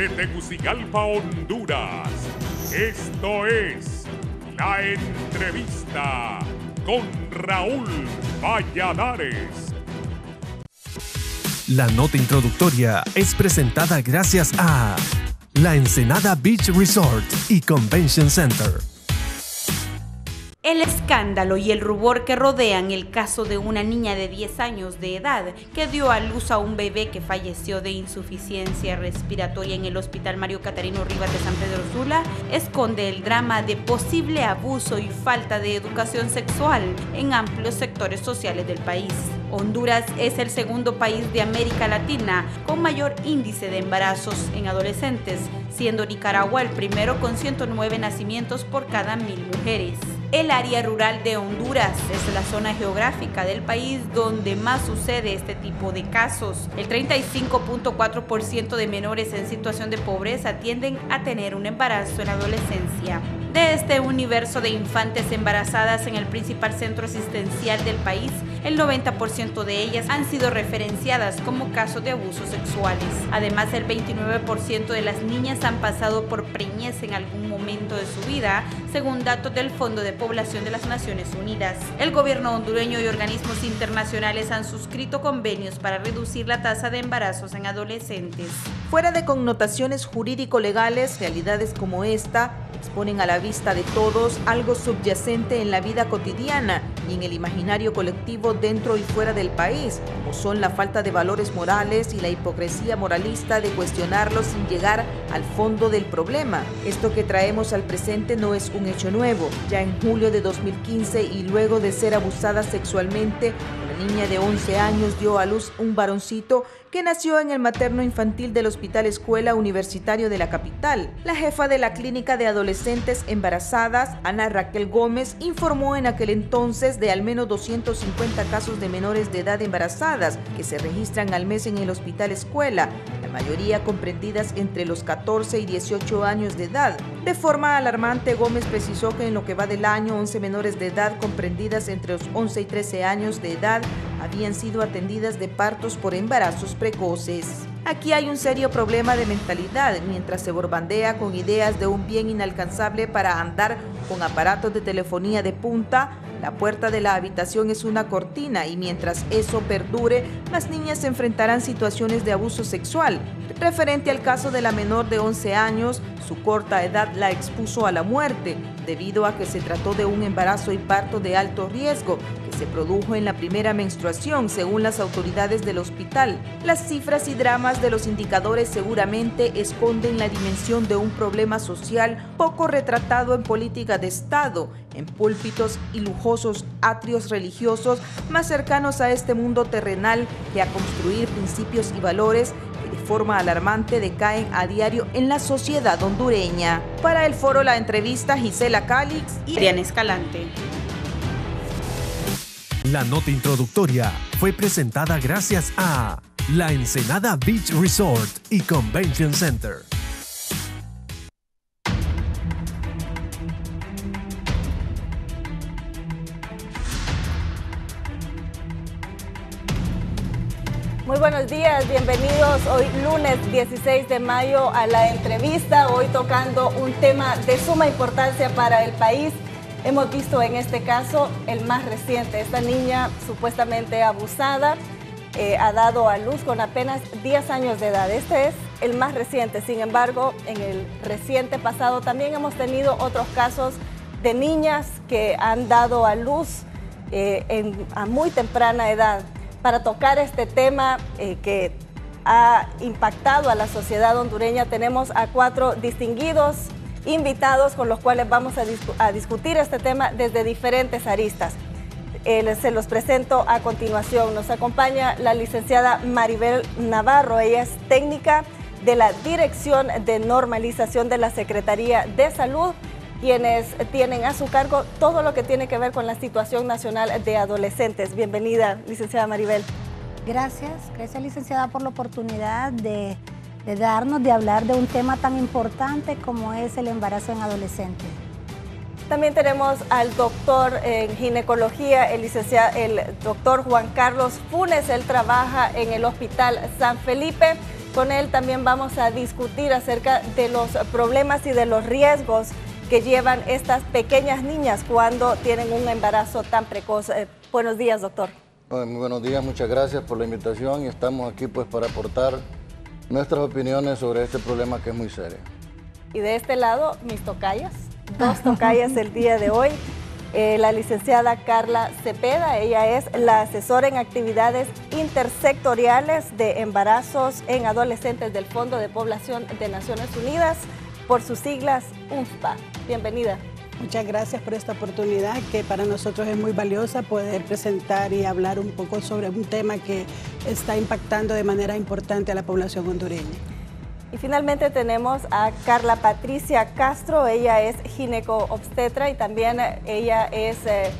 de Tegucigalpa, Honduras. Esto es La Entrevista con Raúl Valladares. La nota introductoria es presentada gracias a La Ensenada Beach Resort y Convention Center. El escándalo y el rubor que rodean el caso de una niña de 10 años de edad que dio a luz a un bebé que falleció de insuficiencia respiratoria en el Hospital Mario Catarino Rivas de San Pedro Sula esconde el drama de posible abuso y falta de educación sexual en amplios sectores sociales del país. Honduras es el segundo país de América Latina con mayor índice de embarazos en adolescentes, siendo Nicaragua el primero con 109 nacimientos por cada mil mujeres. El área rural de Honduras es la zona geográfica del país donde más sucede este tipo de casos. El 35.4% de menores en situación de pobreza tienden a tener un embarazo en adolescencia. De este universo de infantes embarazadas en el principal centro asistencial del país, el 90% de ellas han sido referenciadas como casos de abusos sexuales. Además, el 29% de las niñas han pasado por preñez en algún momento de su vida, según datos del Fondo de Población de las Naciones Unidas. El gobierno hondureño y organismos internacionales han suscrito convenios para reducir la tasa de embarazos en adolescentes. Fuera de connotaciones jurídico-legales, realidades como esta exponen a la vista de todos algo subyacente en la vida cotidiana y en el imaginario colectivo dentro y fuera del país, como son la falta de valores morales y la hipocresía moralista de cuestionarlos sin llegar al fondo del problema. Esto que traemos al presente no es un hecho nuevo. Ya en julio de 2015 y luego de ser abusada sexualmente, una niña de 11 años dio a luz un varoncito que nació en el materno infantil del Hospital Escuela Universitario de la capital. La jefa de la clínica de adolescentes embarazadas, Ana Raquel Gómez, informó en aquel entonces de al menos 250 casos de menores de edad embarazadas que se registran al mes en el Hospital Escuela, mayoría comprendidas entre los 14 y 18 años de edad. De forma alarmante, Gómez precisó que en lo que va del año, 11 menores de edad comprendidas entre los 11 y 13 años de edad habían sido atendidas de partos por embarazos precoces. Aquí hay un serio problema de mentalidad, mientras se borbandea con ideas de un bien inalcanzable para andar con aparatos de telefonía de punta, la puerta de la habitación es una cortina y mientras eso perdure, las niñas se enfrentarán situaciones de abuso sexual. Referente al caso de la menor de 11 años, su corta edad la expuso a la muerte, debido a que se trató de un embarazo y parto de alto riesgo, se produjo en la primera menstruación, según las autoridades del hospital. Las cifras y dramas de los indicadores seguramente esconden la dimensión de un problema social poco retratado en política de Estado, en púlpitos y lujosos atrios religiosos más cercanos a este mundo terrenal que a construir principios y valores que de forma alarmante decaen a diario en la sociedad hondureña. Para el foro La Entrevista, Gisela Calix y Adriana Escalante. La nota introductoria fue presentada gracias a La Ensenada Beach Resort y Convention Center. Muy buenos días, bienvenidos hoy lunes 16 de mayo a la entrevista, hoy tocando un tema de suma importancia para el país. Hemos visto en este caso el más reciente, esta niña supuestamente abusada eh, ha dado a luz con apenas 10 años de edad. Este es el más reciente, sin embargo, en el reciente pasado también hemos tenido otros casos de niñas que han dado a luz eh, en, a muy temprana edad para tocar este tema eh, que ha impactado a la sociedad hondureña. Tenemos a cuatro distinguidos invitados con los cuales vamos a, discu a discutir este tema desde diferentes aristas. Eh, se los presento a continuación. Nos acompaña la licenciada Maribel Navarro. Ella es técnica de la Dirección de Normalización de la Secretaría de Salud quienes tienen a su cargo todo lo que tiene que ver con la situación nacional de adolescentes. Bienvenida, licenciada Maribel. Gracias, gracias licenciada por la oportunidad de, de darnos, de hablar de un tema tan importante como es el embarazo en adolescentes. También tenemos al doctor en ginecología, el, licenciado, el doctor Juan Carlos Funes. Él trabaja en el Hospital San Felipe Con él también vamos a discutir acerca de los problemas y de los riesgos que llevan estas pequeñas niñas cuando tienen un embarazo tan precoz. Eh, buenos días, doctor. Muy buenos días, muchas gracias por la invitación y estamos aquí pues para aportar nuestras opiniones sobre este problema que es muy serio. Y de este lado, mis tocayas, dos tocayas el día de hoy. Eh, la licenciada Carla Cepeda, ella es la asesora en actividades intersectoriales de embarazos en adolescentes del Fondo de Población de Naciones Unidas, por sus siglas UNFPA. Bienvenida. Muchas gracias por esta oportunidad que para nosotros es muy valiosa poder presentar y hablar un poco sobre un tema que está impactando de manera importante a la población hondureña. Y finalmente tenemos a Carla Patricia Castro, ella es gineco-obstetra y también ella es, eh,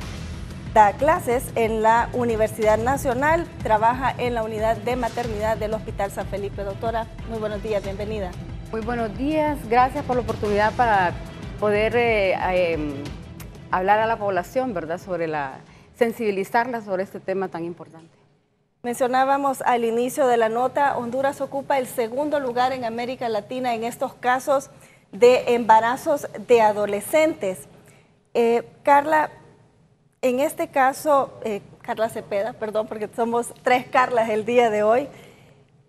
da clases en la Universidad Nacional, trabaja en la unidad de maternidad del Hospital San Felipe. Doctora, muy buenos días, bienvenida. Muy buenos días, gracias por la oportunidad para poder eh, em, hablar a la población, ¿verdad?, sobre la, sensibilizarla sobre este tema tan importante. Mencionábamos al inicio de la nota, Honduras ocupa el segundo lugar en América Latina en estos casos de embarazos de adolescentes. Eh, Carla, en este caso, eh, Carla Cepeda, perdón, porque somos tres Carlas el día de hoy,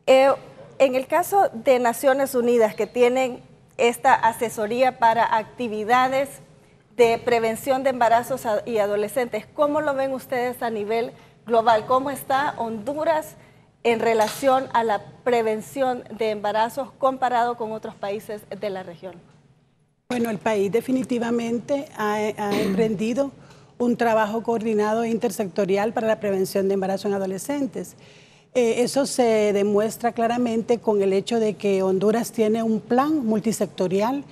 en el caso de Naciones Unidas que tienen esta asesoría para actividades de prevención de embarazos y adolescentes. ¿Cómo lo ven ustedes a nivel global? ¿Cómo está Honduras en relación a la prevención de embarazos comparado con otros países de la región? Bueno, el país definitivamente ha, ha emprendido un trabajo coordinado e intersectorial para la prevención de embarazos en adolescentes. Eh, eso se demuestra claramente con el hecho de que Honduras tiene un plan multisectorial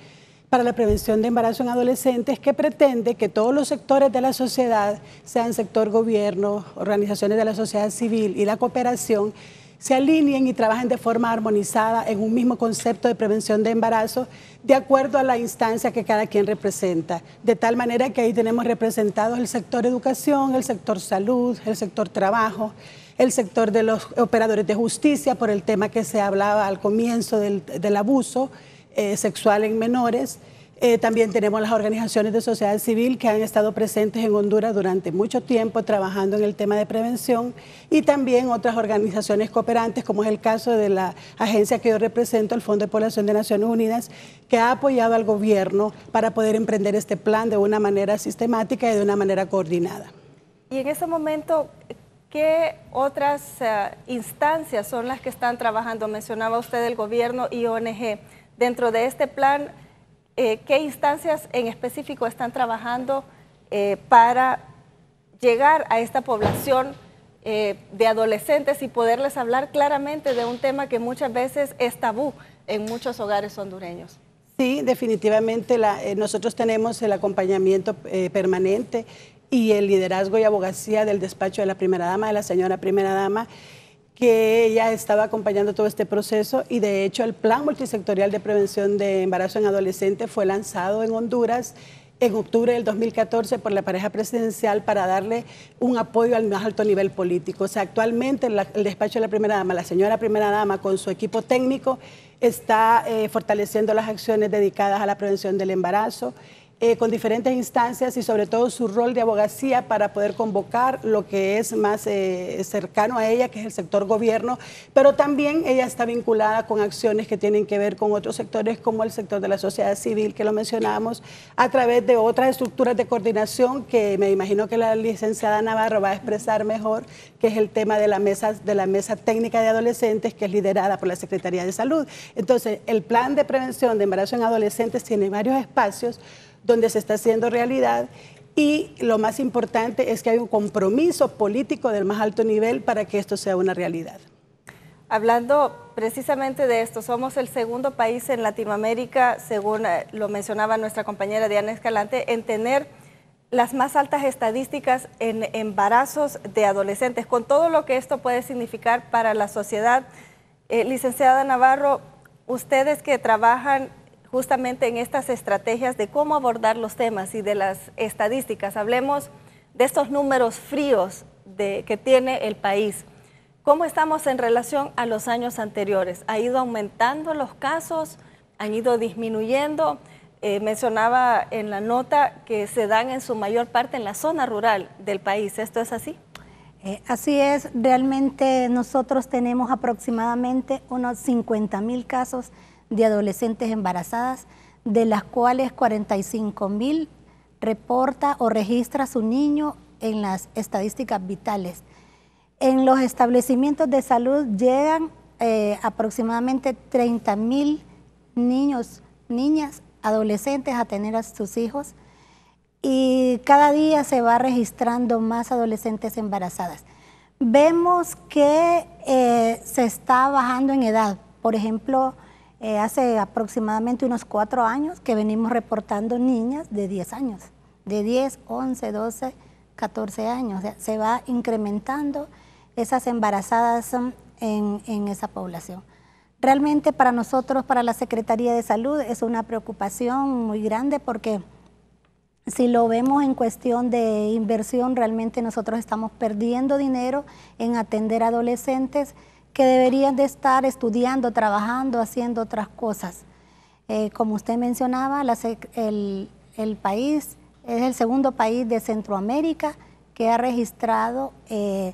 para la prevención de embarazo en adolescentes que pretende que todos los sectores de la sociedad, sean sector gobierno, organizaciones de la sociedad civil y la cooperación, se alineen y trabajen de forma armonizada en un mismo concepto de prevención de embarazo de acuerdo a la instancia que cada quien representa. De tal manera que ahí tenemos representados el sector educación, el sector salud, el sector trabajo, el sector de los operadores de justicia por el tema que se hablaba al comienzo del, abuso eh, sexual en menores. Eh, también tenemos las organizaciones de sociedad civil que han estado presentes en Honduras durante mucho tiempo trabajando en el tema de prevención y también otras organizaciones cooperantes, como es el caso de la agencia que yo represento, el Fondo de Población de Naciones Unidas, que ha apoyado al gobierno para poder emprender este plan de una manera sistemática y de una manera coordinada. Y en ese momento, ¿Qué otras eh, instancias son las que están trabajando? Mencionaba usted el gobierno y ONG. Dentro de este plan, eh, ¿qué instancias en específico están trabajando eh, para llegar a esta población de adolescentes y poderles hablar claramente de un tema que muchas veces es tabú en muchos hogares hondureños? Sí, definitivamente nosotros tenemos el acompañamiento permanente y el liderazgo y abogacía del despacho de la primera dama, de la señora primera dama, que ella estaba acompañando todo este proceso y de hecho el plan multisectorial de prevención de embarazo en adolescentes fue lanzado en Honduras en octubre del 2014 por la pareja presidencial para darle un apoyo al más alto nivel político. O sea, actualmente el despacho de la primera dama, la señora primera dama con su equipo técnico está eh, fortaleciendo las acciones dedicadas a la prevención del embarazo eh, con diferentes instancias y sobre todo su rol de abogacía para poder convocar lo que es más eh, cercano a ella, que es el sector gobierno, pero también ella está vinculada con acciones que tienen que ver con otros sectores como el sector de la sociedad civil, que lo mencionamos, a través de otras estructuras de coordinación que me imagino que la licenciada Navarro va a expresar mejor, que es el tema de la mesa, de la mesa técnica de adolescentes, que es liderada por la Secretaría de Salud. Entonces, el plan de prevención de embarazo en adolescentes tiene varios espacios donde se está haciendo realidad y lo más importante es que hay un compromiso político del más alto nivel para que esto sea una realidad. Hablando precisamente de esto, somos el segundo país en Latinoamérica, según eh, lo mencionaba nuestra compañera Diana Escalante, en tener las más altas estadísticas en embarazos de adolescentes, con todo lo que esto puede significar para la sociedad. Eh, licenciada Navarro, ustedes que trabajan justamente en estas estrategias de cómo abordar los temas y de las estadísticas. Hablemos de estos números fríos que tiene el país. ¿Cómo estamos en relación a los años anteriores? ¿Ha ido aumentando los casos? ¿Han ido disminuyendo? Eh, mencionaba en la nota que se dan en su mayor parte en la zona rural del país. ¿Esto es así? Eh, así es, realmente nosotros tenemos aproximadamente unos 50 mil casos de adolescentes embarazadas, de las cuales 45 mil reporta o registra su niño en las estadísticas vitales. En los establecimientos de salud llegan eh, aproximadamente 30 mil niños, niñas, adolescentes a tener a sus hijos y cada día se va registrando más adolescentes embarazadas. Vemos que eh, se está bajando en edad. Por ejemplo, eh, hace aproximadamente unos cuatro años que venimos reportando niñas de 10 años, de 10, 11, 12, 14 años. se va incrementando esas embarazadas en, en esa población. Realmente para nosotros, para la Secretaría de Salud, es una preocupación muy grande porque si lo vemos en cuestión de inversión, realmente nosotros estamos perdiendo dinero en atender adolescentes que deberían de estar estudiando, trabajando, haciendo otras cosas. Eh, como usted mencionaba, el, país es el segundo país de Centroamérica que ha registrado eh,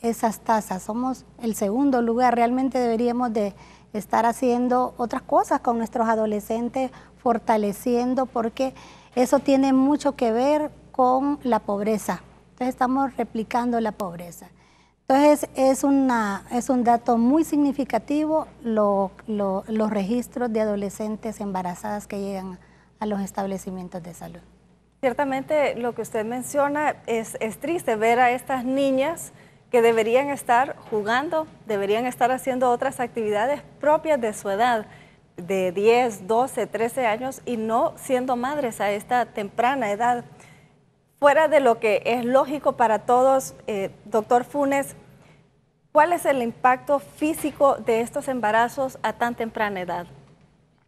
esas tasas. Somos el segundo lugar. Realmente deberíamos de estar haciendo otras cosas con nuestros adolescentes, fortaleciendo, porque eso tiene mucho que ver con la pobreza. Entonces estamos replicando la pobreza. Entonces es, una, es un dato muy significativo los registros de adolescentes embarazadas que llegan a los establecimientos de salud. Ciertamente lo que usted menciona es, es triste ver a estas niñas que deberían estar jugando, deberían estar haciendo otras actividades propias de su edad de 10, 12, 13 años y no siendo madres a esta temprana edad. Fuera de lo que es lógico para todos, eh, doctor Funes, ¿cuál es el impacto físico de estos embarazos a tan temprana edad?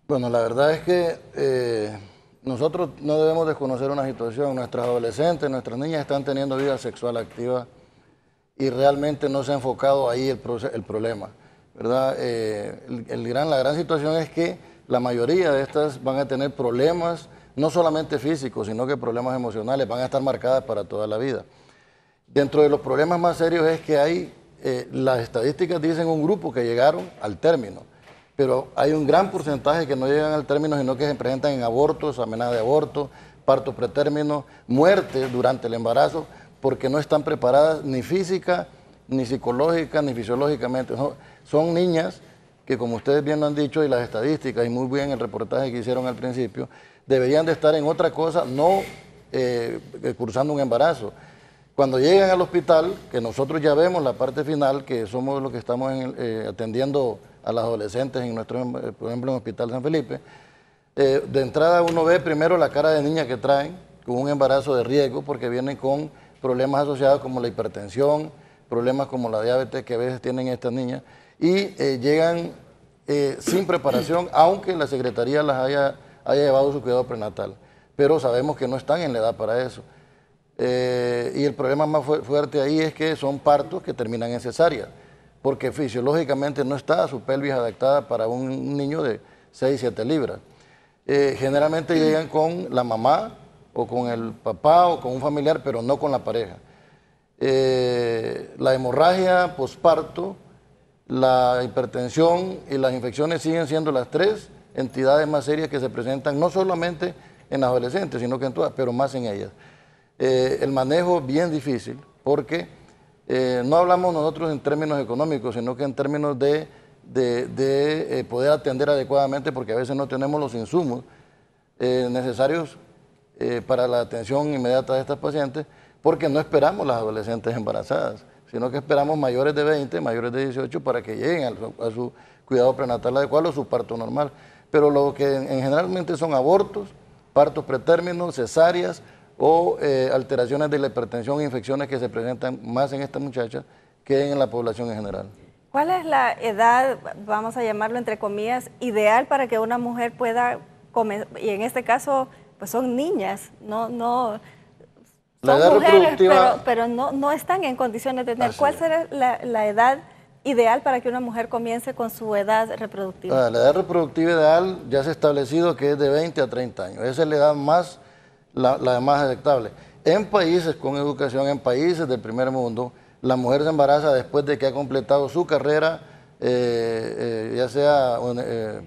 Bueno, la verdad es que eh, nosotros no debemos desconocer una situación. Nuestras adolescentes, nuestras niñas están teniendo vida sexual activa y realmente no se ha enfocado ahí el, el problema. ¿verdad? Eh, el, gran, la gran situación es que la mayoría de estas van a tener problemas, no solamente físicos, sino que problemas emocionales, van a estar marcadas para toda la vida. Dentro de los problemas más serios es que hay, eh, las estadísticas dicen un grupo que llegaron al término, pero hay un gran porcentaje que no llegan al término, sino que se presentan en abortos, amenazas de aborto, parto pretérmino, muerte durante el embarazo, porque no están preparadas ni física, ni psicológica, ni fisiológicamente. Son niñas que, como ustedes bien lo han dicho, y las estadísticas, y muy bien el reportaje que hicieron al principio, deberían de estar en otra cosa, no eh, cursando un embarazo. Cuando llegan al hospital, que nosotros ya vemos la parte final, que somos los que estamos eh, atendiendo a las adolescentes en nuestro, eh, por ejemplo, en el Hospital San Felipe, de entrada uno ve primero la cara de niña que traen con un embarazo de riesgo, porque vienen con problemas asociados como la hipertensión, problemas como la diabetes que a veces tienen estas niñas, y llegan sin preparación, aunque la Secretaría las haya, haya llevado su cuidado prenatal. Pero sabemos que no están en la edad para eso. Eh, y el problema más fuerte ahí es que son partos que terminan en cesárea, porque fisiológicamente no está su pelvis adaptada para un niño de 6, 7 libras. generalmente llegan con la mamá o con el papá o con un familiar, pero no con la pareja. la hemorragia posparto la hipertensión y las infecciones siguen siendo las tres entidades más serias que se presentan, no solamente en adolescentes, sino que en todas, pero más en ellas. Eh, el manejo bien difícil, porque eh, no hablamos nosotros en términos económicos, sino que en términos de, de, eh, poder atender adecuadamente, porque a veces no tenemos los insumos necesarios para la atención inmediata de estas pacientes, porque no esperamos las adolescentes embarazadas sino que esperamos mayores de 20, mayores de 18 para que lleguen a, su cuidado prenatal adecuado o su parto normal. Pero lo que en, generalmente son abortos, partos pretérminos, cesáreas o eh, alteraciones de la hipertensión e infecciones que se presentan más en esta muchacha que en la población en general. ¿Cuál es la edad, vamos a llamarlo entre comillas, ideal para que una mujer pueda comer? Y en este caso, pues son niñas, no, no, son mujeres, pero, no, no, están en condiciones de tener. ¿Cuál será la, edad ideal para que una mujer comience con su edad reproductiva? Ah, la edad reproductiva ideal ya se ha establecido que es de 20 a 30 años. Esa es la edad más, la, más aceptable. En países con educación, en países del primer mundo, la mujer se embaraza después de que ha completado su carrera, eh, eh, ya sea eh,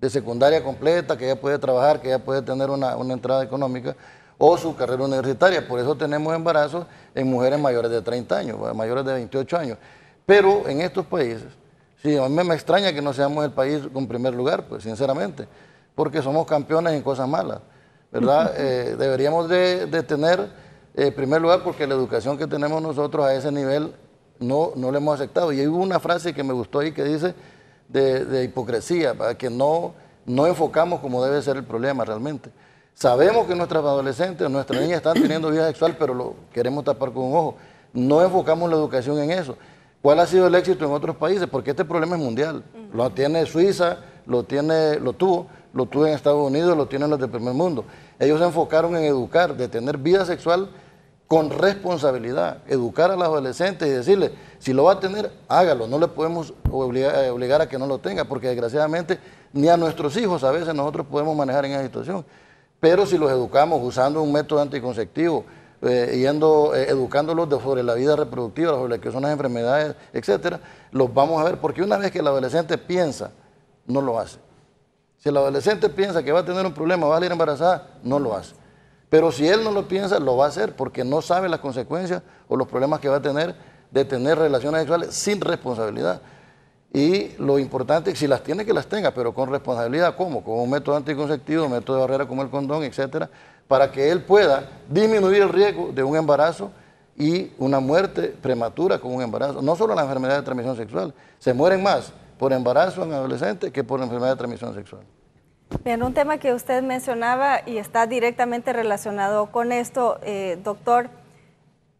de secundaria completa, que ya puede trabajar, que ya puede tener una entrada económica, o su carrera universitaria. Por eso tenemos embarazos en mujeres mayores de 30 años, mayores de 28 años. Pero en estos países, sí, a mí me extraña que no seamos el país con primer lugar, pues sinceramente, porque somos campeones en cosas malas, ¿verdad? Eh, deberíamos de, tener eh, primer lugar porque la educación que tenemos nosotros a ese nivel no, no la hemos aceptado. Y hay una frase que me gustó ahí que dice de, hipocresía, para que no, no enfocamos como debe ser el problema realmente. Sabemos que nuestras adolescentes, nuestras niñas están teniendo vida sexual, pero lo queremos tapar con un ojo. No enfocamos la educación en eso. ¿Cuál ha sido el éxito en otros países? Porque este problema es mundial. Lo tiene Suiza, lo, tiene, lo tuvo, lo tuvo en Estados Unidos, lo tienen los del primer mundo. Ellos se enfocaron en educar, de tener vida sexual con responsabilidad, educar a los adolescentes y decirles, si lo va a tener, hágalo, no le podemos obligar, eh, obligar, a que no lo tenga, porque desgraciadamente ni a nuestros hijos a veces nosotros podemos manejar en esa situación. Pero si los educamos usando un método anticonceptivo, eh, yendo, eh, educándolos sobre la vida reproductiva, sobre qué son las enfermedades, etcétera, los vamos a ver, porque una vez que el adolescente piensa, no lo hace. Si el adolescente piensa que va a tener un problema, va a salir embarazada, no lo hace. Pero si él no lo piensa, lo va a hacer porque no sabe las consecuencias o los problemas que va a tener de tener relaciones sexuales sin responsabilidad. Y lo importante si las tiene, que las tenga, pero con responsabilidad, ¿cómo? Con un método anticonceptivo, un método de barrera como el condón, etcétera, para que él pueda disminuir el riesgo de un embarazo y una muerte prematura con un embarazo. No solo la enfermedad de transmisión sexual, se mueren más por embarazo en adolescentes que por enfermedad de transmisión sexual. Bien, un tema que usted mencionaba y está directamente relacionado con esto, eh, doctor,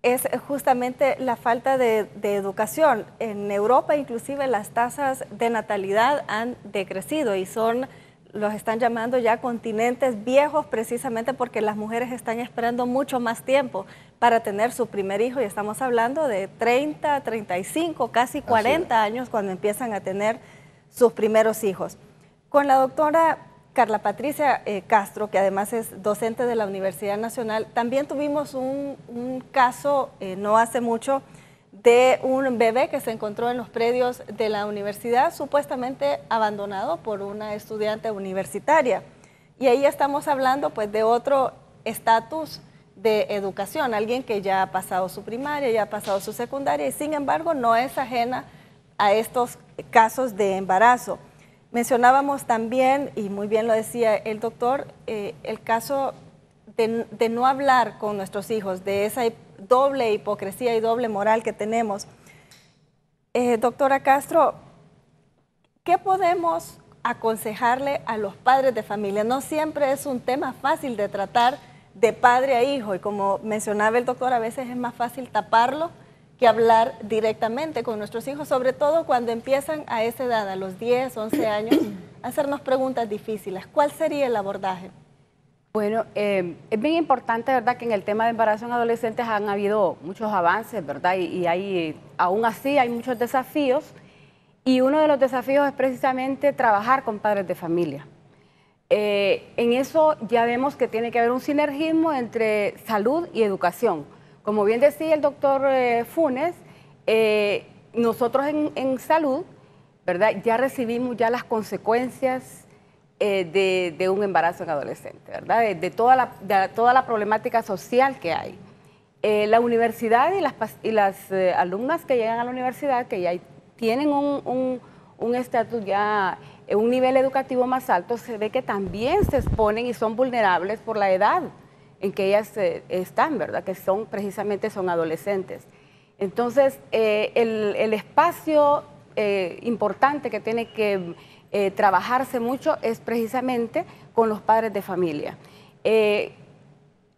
es justamente la falta de, de, educación. En Europa inclusive las tasas de natalidad han decrecido y son los están llamando ya continentes viejos precisamente porque las mujeres están esperando mucho más tiempo para tener su primer hijo y estamos hablando de 30, 35, casi 40 años cuando empiezan a tener sus primeros hijos. Con la doctora Carla Patricia eh, Castro, que además es docente de la Universidad Nacional, también tuvimos un, caso eh, no hace mucho de un bebé que se encontró en los predios de la universidad, supuestamente abandonado por una estudiante universitaria. Y ahí estamos hablando pues de otro estatus de educación, alguien que ya ha pasado su primaria, ya ha pasado su secundaria y sin embargo no es ajena a estos casos de embarazo. Mencionábamos también, y muy bien lo decía el doctor, eh, el caso de, de, no hablar con nuestros hijos, de esa doble hipocresía y doble moral que tenemos. Eh, doctora Castro, ¿qué podemos aconsejarle a los padres de familia? No siempre es un tema fácil de tratar de padre a hijo y como mencionaba el doctor, a veces es más fácil taparlo que hablar directamente con nuestros hijos, sobre todo cuando empiezan a esa edad, a los 10, 11 años, a hacernos preguntas difíciles. ¿Cuál sería el abordaje? Bueno, eh, es bien importante, ¿verdad?, que en el tema de embarazo en adolescentes han habido muchos avances, ¿verdad? Y, hay, aún así hay muchos desafíos. Y uno de los desafíos es precisamente trabajar con padres de familia. Eh, en eso ya vemos que tiene que haber un sinergismo entre salud y educación. Como bien decía el doctor eh, Funes, nosotros en, en salud, ¿verdad? Ya recibimos ya las consecuencias eh, de, un embarazo en adolescente, ¿verdad? De, toda, la, toda la problemática social que hay. Eh, la universidad y las, y las eh, alumnas que llegan a la universidad, que ya tienen un estatus ya, un nivel educativo más alto, se ve que también se exponen y son vulnerables por la edad en que ellas están, ¿verdad? Que son precisamente son adolescentes. Entonces, el, el, espacio importante que tiene que eh, trabajarse mucho es precisamente con los padres de familia. Eh,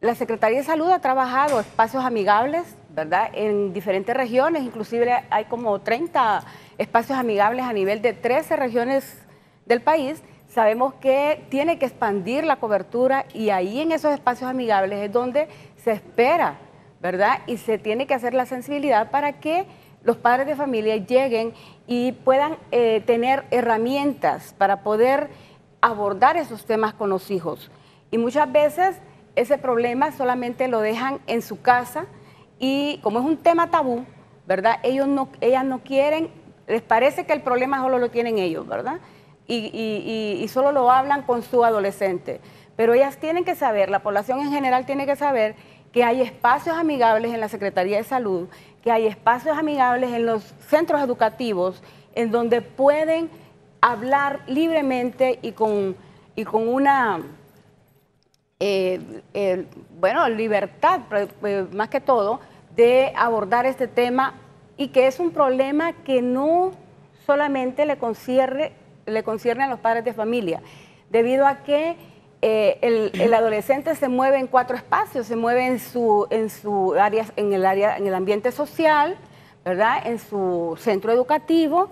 la Secretaría de Salud ha trabajado espacios amigables, ¿verdad? En diferentes regiones, inclusive hay como 30 espacios amigables a nivel de 13 regiones del país. Sabemos que tiene que expandir la cobertura y ahí en esos espacios amigables es donde se espera, ¿verdad? Y se tiene que hacer la sensibilidad para que los padres de familia lleguen y puedan eh, tener herramientas para poder abordar esos temas con los hijos. Y muchas veces ese problema solamente lo dejan en su casa y como es un tema tabú, ¿verdad? Ellos no, ellas no quieren, les parece que el problema solo lo tienen ellos, ¿verdad? Y, y solo lo hablan con su adolescente. Pero ellas tienen que saber, la población en general tiene que saber que hay espacios amigables en la Secretaría de Salud, que hay espacios amigables en los centros educativos en donde pueden hablar libremente y con, y con una, eh, bueno, libertad, pues, más que todo, de abordar este tema y que es un problema que no solamente le concierne, le concierne a los padres de familia, debido a que eh, el, adolescente se mueve en cuatro espacios, se mueve en su, en su área, en el área, en el ambiente social, ¿verdad? En su centro educativo,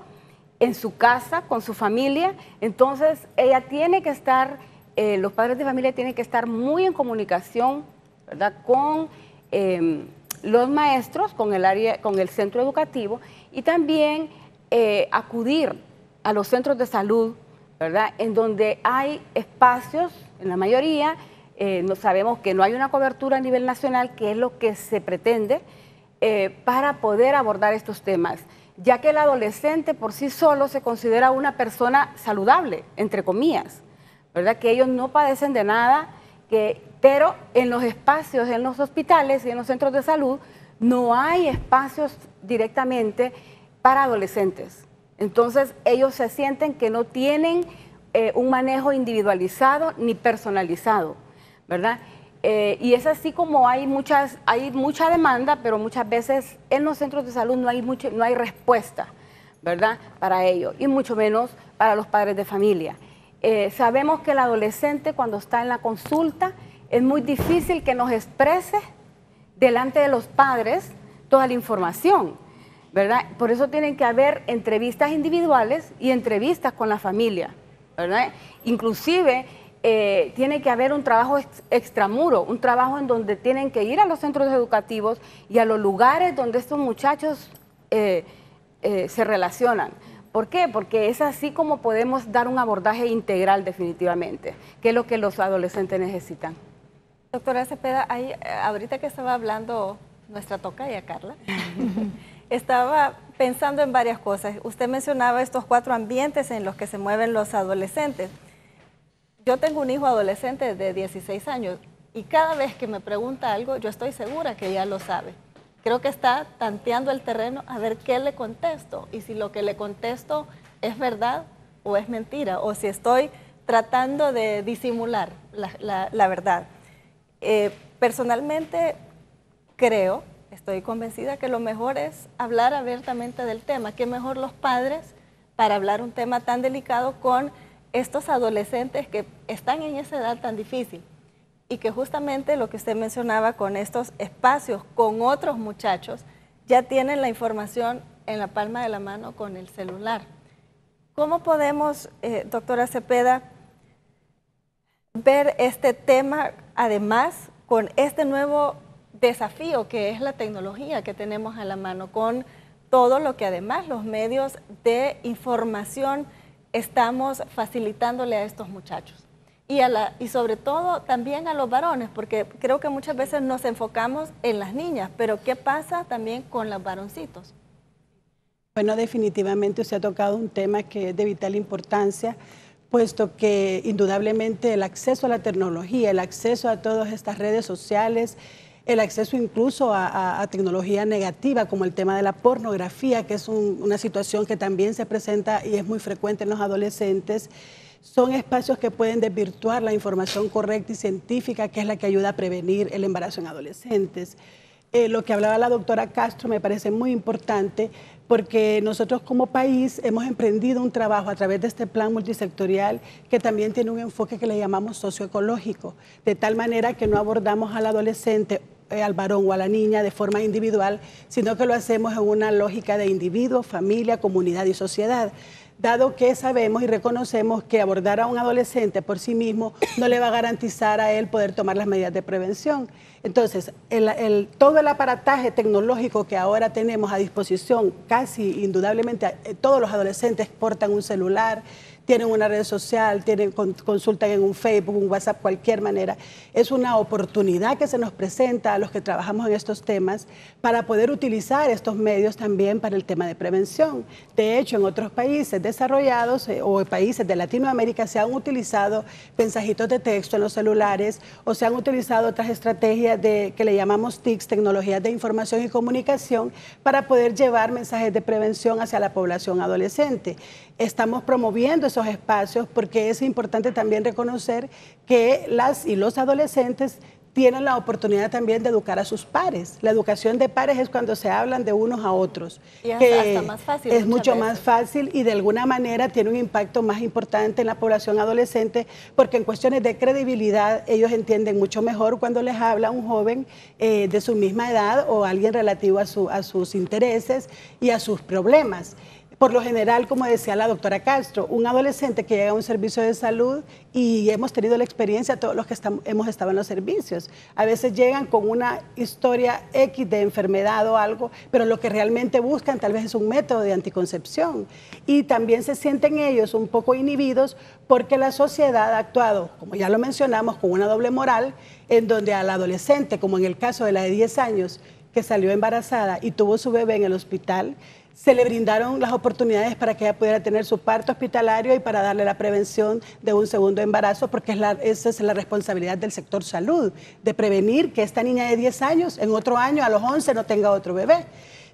en su casa, con su familia. Entonces, ella tiene que estar, eh, los padres de familia tienen que estar muy en comunicación, ¿verdad? Con em, los maestros, con el área, con el centro educativo y también eh, acudir a los centros de salud, ¿verdad? En donde hay espacios en la mayoría, eh, no sabemos que no hay una cobertura a nivel nacional, que es lo que se pretende eh, para poder abordar estos temas, ya que el adolescente por sí solo se considera una persona saludable, entre comillas, ¿verdad? Que ellos no padecen de nada, que, pero en los espacios, en los hospitales y en los centros de salud, no hay espacios directamente para adolescentes. Entonces ellos se sienten que no tienen eh, un manejo individualizado ni personalizado, ¿verdad? Eh, y es así como hay, muchas, hay mucha demanda, pero muchas veces en los centros de salud no hay, mucho, no hay respuesta, ¿verdad? Para ello, y mucho menos para los padres de familia. Eh, sabemos que el adolescente cuando está en la consulta es muy difícil que nos exprese delante de los padres toda la información, ¿verdad? Por eso tienen que haber entrevistas individuales y entrevistas con la familia. Inclusive eh, tiene que haber un trabajo extramuro, un trabajo en donde tienen que ir a los centros educativos y a los lugares donde estos muchachos eh, eh, se relacionan. ¿Por qué? Porque es así como podemos dar un abordaje integral definitivamente, que es lo que los adolescentes necesitan. Doctora Cepeda, ahorita que estaba hablando nuestra tocaya, Carla, estaba pensando en varias cosas. Usted mencionaba estos cuatro ambientes en los que se mueven los adolescentes. Yo tengo un hijo adolescente de 16 años y cada vez que me pregunta algo, yo estoy segura que ya lo sabe. Creo que está tanteando el terreno a ver qué le contesto y si lo que le contesto es verdad o es mentira o si estoy tratando de disimular la, verdad. Eh, personalmente creo estoy convencida que lo mejor es hablar abiertamente del tema. Qué mejor los padres para hablar un tema tan delicado con estos adolescentes que están en esa edad tan difícil y que justamente lo que usted mencionaba con estos espacios con otros muchachos ya tienen la información en la palma de la mano con el celular. ¿Cómo podemos, eh, doctora Cepeda, ver este tema además con este nuevo desafío que es la tecnología que tenemos a la mano con todo lo que además los medios de información estamos facilitándole a estos muchachos. Y, a la, y sobre todo también a los varones, porque creo que muchas veces nos enfocamos en las niñas, pero ¿qué pasa también con los varoncitos? Bueno, definitivamente usted ha tocado un tema que es de vital importancia, puesto que indudablemente el acceso a la tecnología, el acceso a todas estas redes sociales, el acceso incluso a, tecnología negativa, como el tema de la pornografía, que es una situación que también se presenta y es muy frecuente en los adolescentes. Son espacios que pueden desvirtuar la información correcta y científica, que es la que ayuda a prevenir el embarazo en adolescentes. Eh, lo que hablaba la doctora Castro me parece muy importante porque nosotros como país hemos emprendido un trabajo a través de este plan multisectorial que también tiene un enfoque que le llamamos socioecológico, de tal manera que no abordamos al adolescente eh, al varón o a la niña de forma individual, sino que lo hacemos en una lógica de individuo, familia, comunidad y sociedad dado que sabemos y reconocemos que abordar a un adolescente por sí mismo no le va a garantizar a él poder tomar las medidas de prevención. Entonces, todo el aparataje tecnológico que ahora tenemos a disposición, casi indudablemente eh, todos los adolescentes portan un celular, tienen una red social, tienen, consultan en un Facebook, un WhatsApp, cualquier manera. Es una oportunidad que se nos presenta a los que trabajamos en estos temas para poder utilizar estos medios también para el tema de prevención. De hecho, en otros países desarrollados eh, o países de Latinoamérica se han utilizado mensajitos de texto en los celulares o se han utilizado otras estrategias de, que le llamamos TICs, tecnologías de información y comunicación, para poder llevar mensajes de prevención hacia la población adolescente estamos promoviendo esos espacios porque es importante también reconocer que las y los adolescentes tienen la oportunidad también de educar a sus pares. La educación de pares es cuando se hablan de unos a otros. Y que más fácil. Es mucho más fácil y de alguna manera tiene un impacto más importante en la población adolescente porque en cuestiones de credibilidad ellos entienden mucho mejor cuando les habla un joven eh, de su misma edad o alguien relativo a, su, a sus intereses y a sus problemas. Por lo general, como decía la doctora Castro, un adolescente que llega a un servicio de salud y hemos tenido la experiencia, todos los que hemos estado en los servicios, a veces llegan con una historia X de enfermedad o algo, pero lo que realmente buscan tal vez es un método de anticoncepción. Y también se sienten ellos un poco inhibidos porque la sociedad ha actuado, como ya lo mencionamos, con una doble moral, en donde al adolescente, como en el caso de la de 10 años, que salió embarazada y tuvo su bebé en el hospital, se le brindaron las oportunidades para que ella pudiera tener su parto hospitalario y para darle la prevención de un segundo embarazo, porque esa es la responsabilidad del sector salud, de prevenir que esta niña de 10 años, en otro año, a los 11, no tenga otro bebé.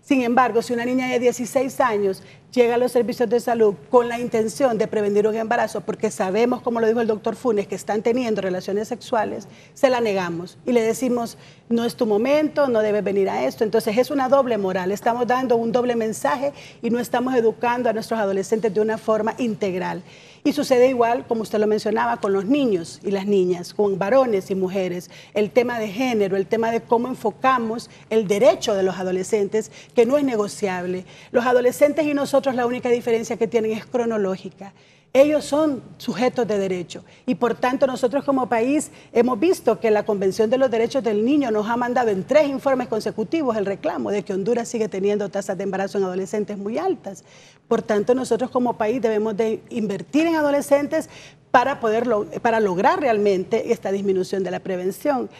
Sin embargo, si una niña de 16 años llega a los servicios de salud con la intención de prevenir un embarazo, porque sabemos, como lo dijo el doctor Funes, que están teniendo relaciones sexuales, se la negamos y le decimos, no es tu momento, no debes venir a esto. Entonces es una doble moral, estamos dando un doble mensaje y no estamos educando a nuestros adolescentes de una forma integral. Y sucede igual, como usted lo mencionaba, con los niños y las niñas, con varones y mujeres. El tema de género, el tema de cómo enfocamos el derecho de los adolescentes, que no es negociable. Los adolescentes y nosotros la única diferencia que tienen es cronológica. Ellos son sujetos de derecho y por tanto nosotros como país hemos visto que la Convención de los Derechos del Niño nos ha mandado en tres informes consecutivos el reclamo de que Honduras sigue teniendo tasas de embarazo en adolescentes muy altas. Por tanto nosotros como país debemos de invertir en adolescentes para, poder, para lograr realmente esta disminución de la prevención.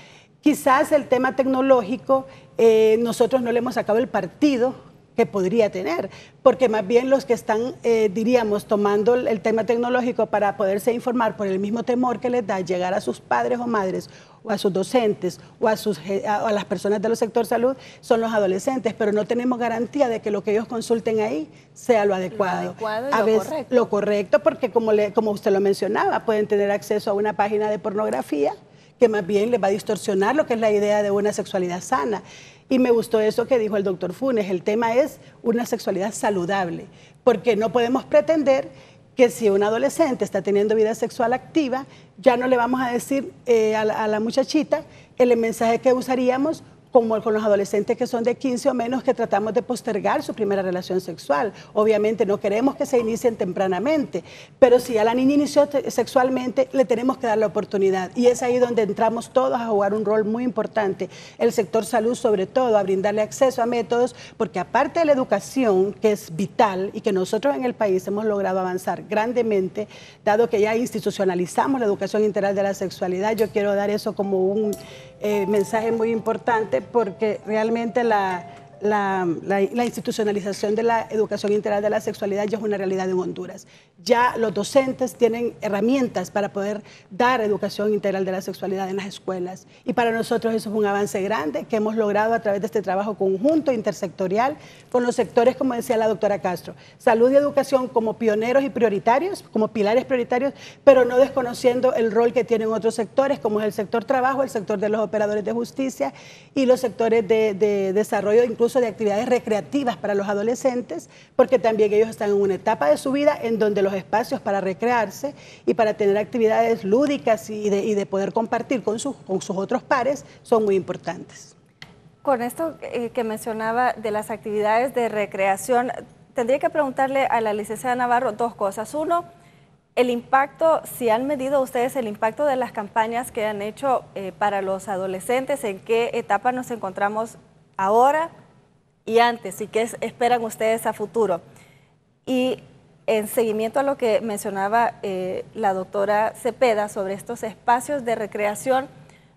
Quizás el tema tecnológico, eh, nosotros no le hemos sacado el partido que podría tener, porque más bien los que están, eh, diríamos, tomando el tema tecnológico para poderse informar por el mismo temor que les da llegar a sus padres o madres o a sus docentes o a, sus, a las personas del sector salud son los adolescentes, pero no tenemos garantía de que lo que ellos consulten ahí sea lo adecuado. Lo adecuado y a lo veces, correcto. Lo correcto, porque como, le, como usted lo mencionaba, pueden tener acceso a una página de pornografía que más bien les va a distorsionar lo que es la idea de una sexualidad sana. Y me gustó eso que dijo el doctor Funes, el tema es una sexualidad saludable, porque no podemos pretender que si un adolescente está teniendo vida sexual activa, ya no le vamos a decir eh, a, la, a la muchachita el mensaje que usaríamos como con los adolescentes que son de 15 o menos que tratamos de postergar su primera relación sexual. Obviamente no queremos que se inicien tempranamente, pero si a la niña inició sexualmente, le tenemos que dar la oportunidad. Y es ahí donde entramos todos a jugar un rol muy importante. El sector salud sobre todo, a brindarle acceso a métodos, porque aparte de la educación, que es vital y que nosotros en el país hemos logrado avanzar grandemente, dado que ya institucionalizamos la educación integral de la sexualidad, yo quiero dar eso como un eh, mensaje muy importante porque realmente la, la, la, institucionalización de la educación integral de la sexualidad ya es una realidad en Honduras. Ya los docentes tienen herramientas para poder dar educación integral de la sexualidad en las escuelas. Y para nosotros eso es un avance grande que hemos logrado a través de este trabajo conjunto, intersectorial, con los sectores, como decía la doctora Castro, salud y educación como pioneros y prioritarios, como pilares prioritarios, pero no desconociendo el rol que tienen otros sectores, como es el sector trabajo, el sector de los operadores de justicia y los sectores de, de desarrollo, incluso de actividades recreativas para los adolescentes, porque también ellos están en una etapa de su vida en donde los espacios para recrearse y para tener actividades lúdicas y de, y de poder compartir con sus, con sus otros pares son muy importantes. Con esto eh, que mencionaba de las actividades de recreación, tendría que preguntarle a la licenciada Navarro dos cosas. Uno, el impacto, si han medido ustedes el impacto de las campañas que han hecho eh, para los adolescentes, en qué etapa nos encontramos ahora y antes y qué esperan ustedes a futuro. Y en seguimiento a lo que mencionaba eh, la doctora Cepeda sobre estos espacios de recreación,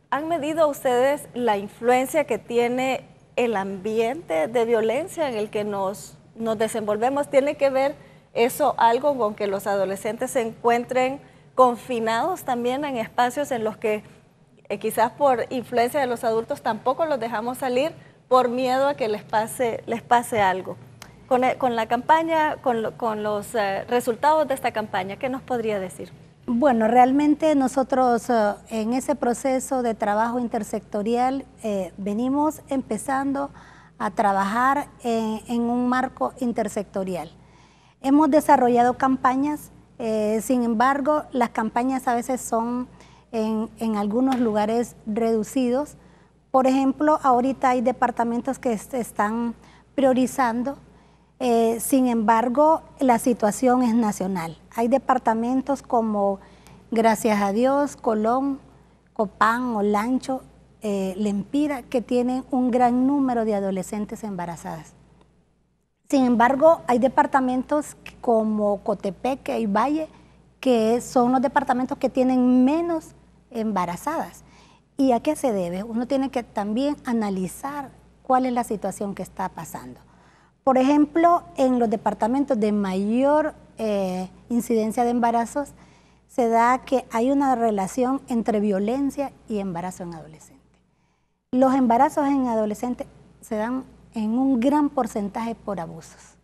¿han medido ustedes la influencia que tiene el ambiente de violencia en el que nos, nos desenvolvemos? ¿Tiene que ver eso algo con que los adolescentes se encuentren confinados también en espacios en los que eh, quizás por influencia de los adultos tampoco los dejamos salir por miedo a que les pase, les pase algo? Eh, con, la campaña, con, los eh, resultados de esta campaña, ¿qué nos podría decir? Bueno, realmente nosotros eh, en ese proceso de trabajo intersectorial venimos empezando a trabajar en, un marco intersectorial. Hemos desarrollado campañas, sin embargo, las campañas a veces son en, algunos lugares reducidos. Por ejemplo, ahorita hay departamentos que están priorizando eh, sin embargo, la situación es nacional. Hay departamentos como, gracias a Dios, Colón, Copán, Olancho, eh, Lempira, que tienen un gran número de adolescentes embarazadas. Sin embargo, hay departamentos como Cotepeque y Valle, que son los departamentos que tienen menos embarazadas. ¿Y a qué se debe? Uno tiene que también analizar cuál es la situación que está pasando. Por ejemplo, en los departamentos de mayor eh, incidencia de embarazos, se da que hay una relación entre violencia y embarazo en adolescente. Los embarazos en adolescentes se dan en un gran porcentaje por abusos.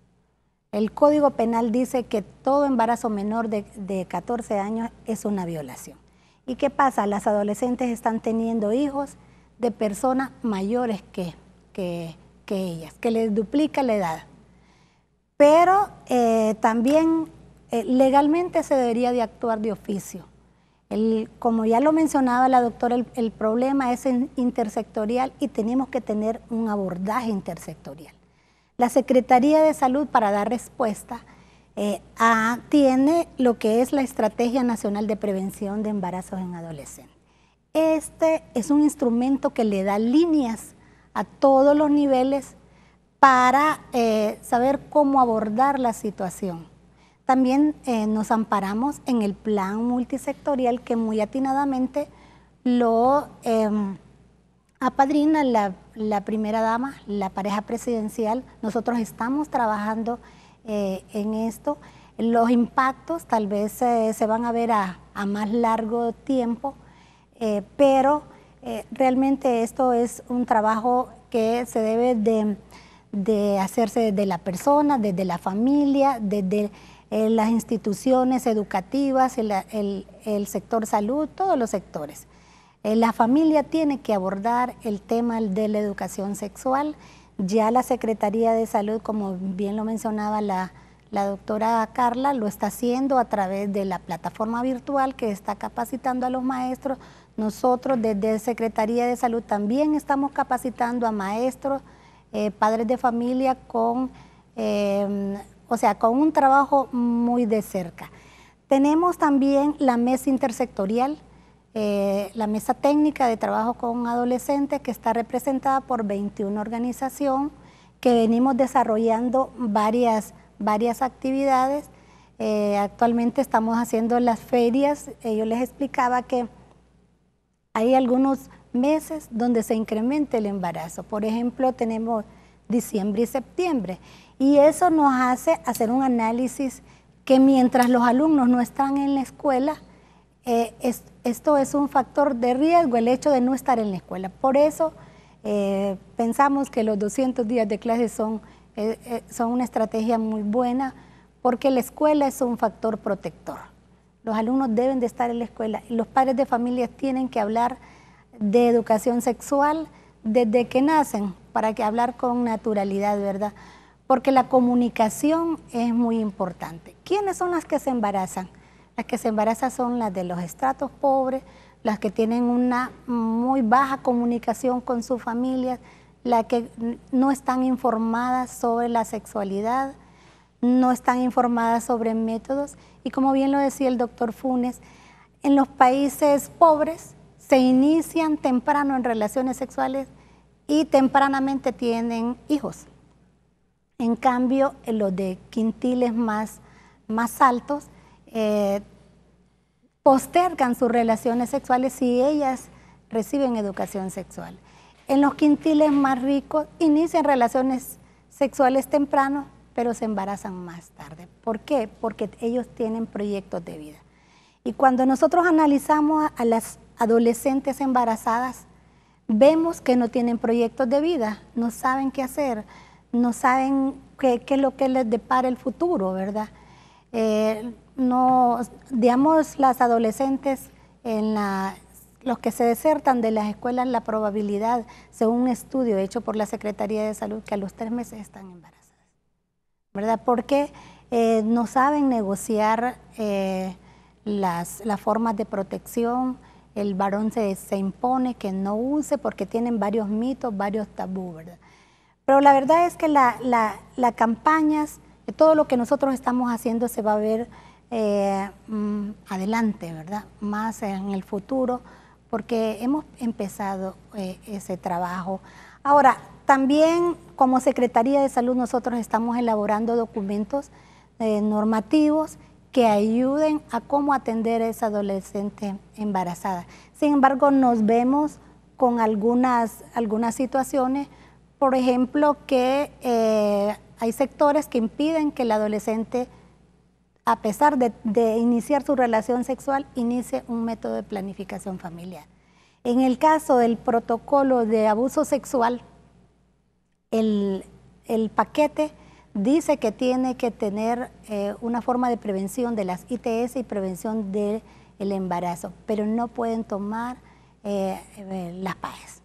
El Código Penal dice que todo embarazo menor de, 14 años es una violación. ¿Y qué pasa? Las adolescentes están teniendo hijos de personas mayores que, que que ellas, que les duplica la edad. Pero eh, también eh, legalmente se debería de actuar de oficio. Como ya lo mencionaba la doctora, el, problema es intersectorial y tenemos que tener un abordaje intersectorial. La Secretaría de Salud, para dar respuesta, eh, tiene lo que es la Estrategia Nacional de Prevención de Embarazos en Adolescentes. Este es un instrumento que le da líneas a todos los niveles para eh, saber cómo abordar la situación. También eh, nos amparamos en el plan multisectorial que muy atinadamente lo em, apadrina la, primera dama, la pareja presidencial. Nosotros estamos trabajando eh, en esto. Los impactos tal vez se van a ver a más largo tiempo, pero eh, realmente esto es un trabajo que se debe de, hacerse desde la persona, desde la familia, desde eh, las instituciones educativas, el, sector salud, todos los sectores. Eh, la familia tiene que abordar el tema de la educación sexual. Ya la Secretaría de Salud, como bien lo mencionaba la, la doctora Carla, lo está haciendo a través de la plataforma virtual que está capacitando a los maestros nosotros desde Secretaría de Salud también estamos capacitando a maestros, eh, padres de familia con, em, o sea, con un trabajo muy de cerca. Tenemos también la mesa intersectorial, eh, la mesa técnica de trabajo con adolescentes que está representada por 21 organizaciones que venimos desarrollando varias, varias actividades. Eh, actualmente estamos haciendo las ferias. yo les explicaba que hay algunos meses donde se incrementa el embarazo. Por ejemplo, tenemos diciembre y septiembre. Y eso nos hace hacer un análisis que mientras los alumnos no están en la escuela, eh, esto es un factor de riesgo, el hecho de no estar en la escuela. Por eso eh, pensamos que los 200 días de clase son, eh, son una estrategia muy buena, porque la escuela es un factor protector. Los alumnos deben de estar en la escuela los padres de familias tienen que hablar de educación sexual desde que nacen para que hablar con naturalidad, ¿verdad? Porque la comunicación es muy importante. ¿Quiénes son las que se embarazan? Las que se embarazan son las de los estratos pobres, las que tienen una muy baja comunicación con sus familias, las que no están informadas sobre la sexualidad, no están informadas sobre métodos y como bien lo decía el doctor Funes, en los países pobres se inician temprano en relaciones sexuales y tempranamente tienen hijos. En cambio, en los de quintiles más, más altos, eh, postergan sus relaciones sexuales si ellas reciben educación sexual. En los quintiles más ricos inician relaciones sexuales temprano, pero se embarazan más tarde. ¿Por qué? Porque ellos tienen proyectos de vida. Y cuando nosotros analizamos a las adolescentes embarazadas, vemos que no tienen proyectos de vida, no saben qué hacer, no saben qué, es lo que les depara el futuro, ¿verdad? Eh, no, digamos, las adolescentes en la, los que se desertan de las escuelas, la probabilidad, según un estudio hecho por la Secretaría de Salud, que a los tres meses están embarazadas, ¿verdad? Porque eh, no saben negociar eh, las, las formas de protección, el varón se, se, impone que no use porque tienen varios mitos, varios tabú, ¿verdad? Pero la verdad es que la, la, campañas, todo lo que nosotros estamos haciendo se va a ver eh, mm, adelante, ¿verdad? Más en el futuro, porque hemos empezado eh, ese trabajo. Ahora, también como Secretaría de Salud nosotros estamos elaborando documentos eh, normativos que ayuden a cómo atender a esa adolescente embarazada. Sin embargo, nos vemos con algunas, algunas situaciones, por ejemplo, que eh, hay sectores que impiden que el adolescente, a pesar de, de, iniciar su relación sexual, inicie un método de planificación familiar. En el caso del protocolo de abuso sexual, el, paquete dice que tiene que tener eh, una forma de prevención de las ITS y prevención del embarazo, pero no pueden tomar eh, eh, las PAES,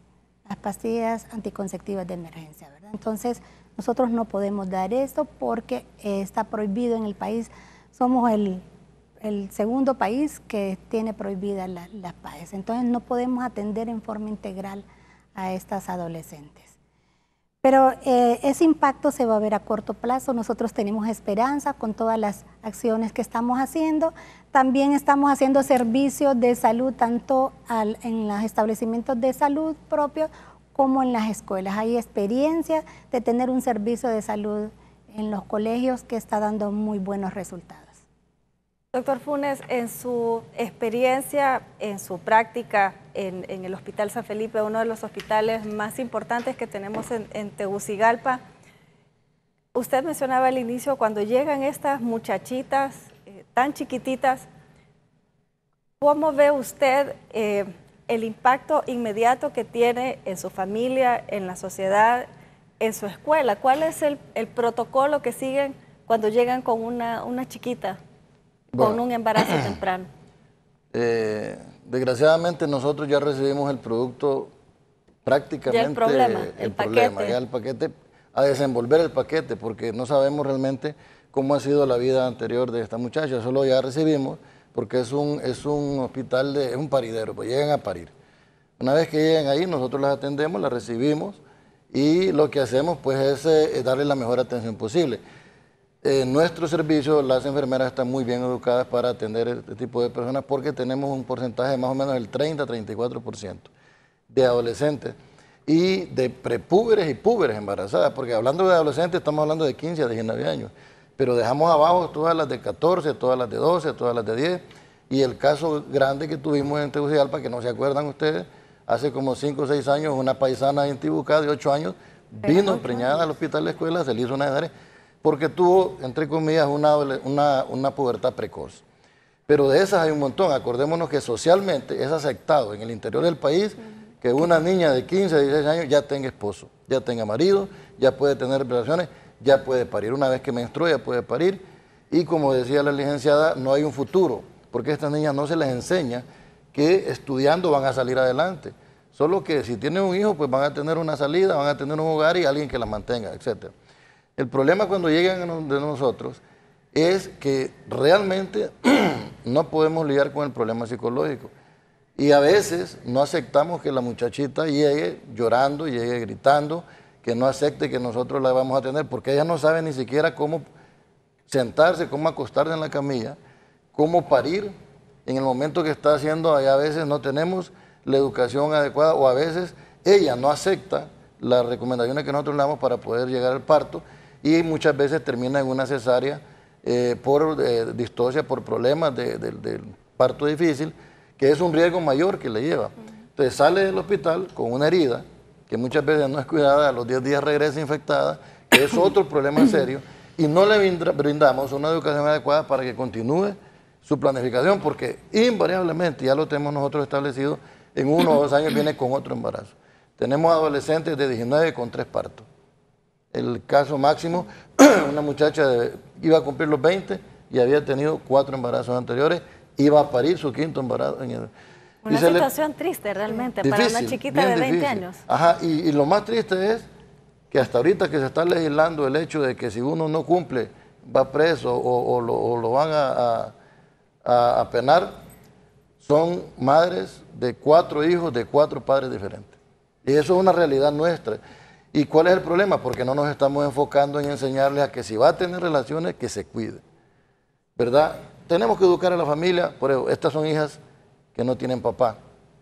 las pastillas anticonceptivas de emergencia. Entonces, nosotros no podemos dar esto porque está prohibido en el país. Somos el, segundo país que tiene prohibidas las PAES. Entonces, no podemos atender en forma integral a estas adolescentes. Pero eh, ese impacto se va a ver a corto plazo. Nosotros tenemos esperanza con todas las acciones que estamos haciendo. También estamos haciendo servicios de salud tanto en los establecimientos de salud propios como en las escuelas. Hay experiencia de tener un servicio de salud en los colegios que está dando muy buenos resultados. Doctor Funes, en su experiencia, en su práctica en, el Hospital San Felipe, uno de los hospitales más importantes que tenemos en, Tegucigalpa, usted mencionaba al inicio, cuando llegan estas muchachitas eh, tan chiquititas, ¿cómo ve usted eh, el impacto inmediato que tiene en su familia, en la sociedad, en su escuela? ¿Cuál es el, protocolo que siguen cuando llegan con una, una chiquita? con un embarazo temprano? Eh, desgraciadamente nosotros ya recibimos el producto prácticamente ya el problema, el, paquete. ya el paquete, a desenvolver el paquete, porque no sabemos realmente cómo ha sido la vida anterior de esta muchacha, solo ya recibimos, porque es un, es un hospital, de, es un paridero, pues llegan a parir. Una vez que llegan ahí, nosotros las atendemos, las recibimos y lo que hacemos pues es eh, darle la mejor atención posible. En nuestro servicio, las enfermeras están muy bien educadas para atender este tipo de personas porque tenemos un porcentaje más o menos del 30-34% de adolescentes y de prepúberes y púberes embarazadas, porque hablando de adolescentes estamos hablando de 15 a 19 años, pero dejamos abajo todas las de 14, todas las de 12, todas las de 10, y el caso grande que tuvimos en Tegucigalpa, que no se acuerdan ustedes, hace como 5 o 6 años, una paisana en Tibucá de 8 años vino preñada al hospital de escuela, se le hizo una edad porque tuvo, entre comillas, una, una, pubertad precoz. Pero de esas hay un montón. Acordémonos que socialmente es aceptado en el interior del país que una niña de 15, 16 años ya tenga esposo, ya tenga marido, ya puede tener relaciones, ya puede parir. Una vez que menstrua ya puede parir. Y como decía la licenciada, no hay un futuro, porque a estas niñas no se les enseña que estudiando van a salir adelante. Solo que si tienen un hijo, pues van a tener una salida, van a tener un hogar y alguien que la mantenga, etcétera. El problema cuando llegan de nosotros es que realmente no podemos lidiar con el problema psicológico. Y a veces no aceptamos que la muchachita llegue llorando, llegue gritando, que no acepte que nosotros la vamos a tener, porque ella no sabe ni siquiera cómo sentarse, cómo acostarse en la camilla, cómo parir en el momento que está haciendo, a veces no tenemos la educación adecuada o a veces ella no acepta las recomendaciones que nosotros le damos para poder llegar al parto y muchas veces termina en una cesárea eh, por eh, distosia, por problemas del parto difícil, que es un riesgo mayor que le lleva. Entonces sale del hospital con una herida, que muchas veces no es cuidada, a los 10 días regresa infectada, que es otro problema serio, y no le brindamos una educación adecuada para que continúe su planificación, porque invariablemente, ya lo tenemos nosotros establecido, en uno o dos años viene con otro embarazo. Tenemos adolescentes de 19 con tres partos. El caso máximo, una muchacha iba a cumplir los 20 y había tenido cuatro embarazos anteriores, iba a parir su quinto embarazo. En una situación triste realmente para una chiquita de 20 años. Ajá, y, lo más triste es que hasta ahorita que se está legislando el hecho de que si uno no cumple va preso o, lo, van a, a, penar, son madres de cuatro hijos de cuatro padres diferentes. Y eso es una realidad nuestra. ¿Y cuál es el problema? Porque no nos estamos enfocando en enseñarles a que si va a tener relaciones, que se cuide. ¿Verdad? Tenemos que educar a la familia, por eso, estas son hijas que no tienen papá.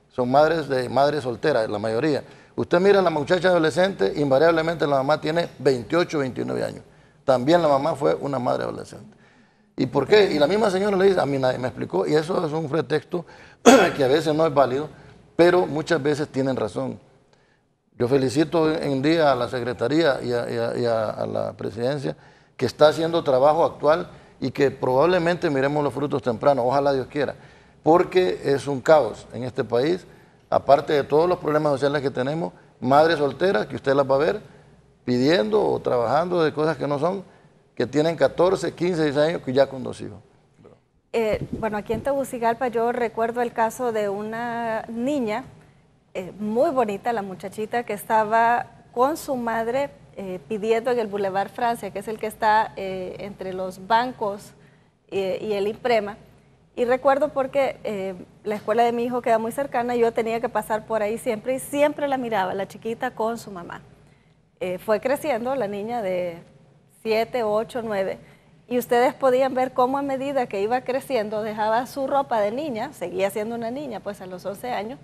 Son madres de madres solteras, la mayoría. Usted mira a la muchacha adolescente, invariablemente la mamá tiene 28, 29 años. También la mamá fue una madre adolescente. ¿Y por qué? Y la misma señora le dice, a mí nadie me explicó, y eso es un pretexto que a veces no es válido, pero muchas veces tienen razón. Yo felicito en día a la Secretaría y a la Presidencia que está haciendo trabajo actual y que probablemente miremos los frutos tempranos, ojalá Dios quiera porque es un caos en este país, aparte de todos los problemas sociales que tenemos, madres solteras, que usted las va a ver pidiendo o trabajando de cosas que no son, que tienen 14, 15, 16 años, que ya con dos hijos. Eh, bueno, aquí en Tegucigalpa yo recuerdo el caso de una niña eh, muy bonita, la muchachita que estaba con su madre eh, pidiendo en el Boulevard Francia, que es el que está entre los bancos y el IPREMA, y recuerdo porque eh, la escuela de mi hijo queda muy cercana yo tenía que pasar por ahí siempre y siempre la miraba, la chiquita con su mamá. Eh, fue creciendo la niña de 7, 8, 9 y ustedes podían ver cómo a medida que iba creciendo dejaba su ropa de niña, seguía siendo una niña pues a los 11 años,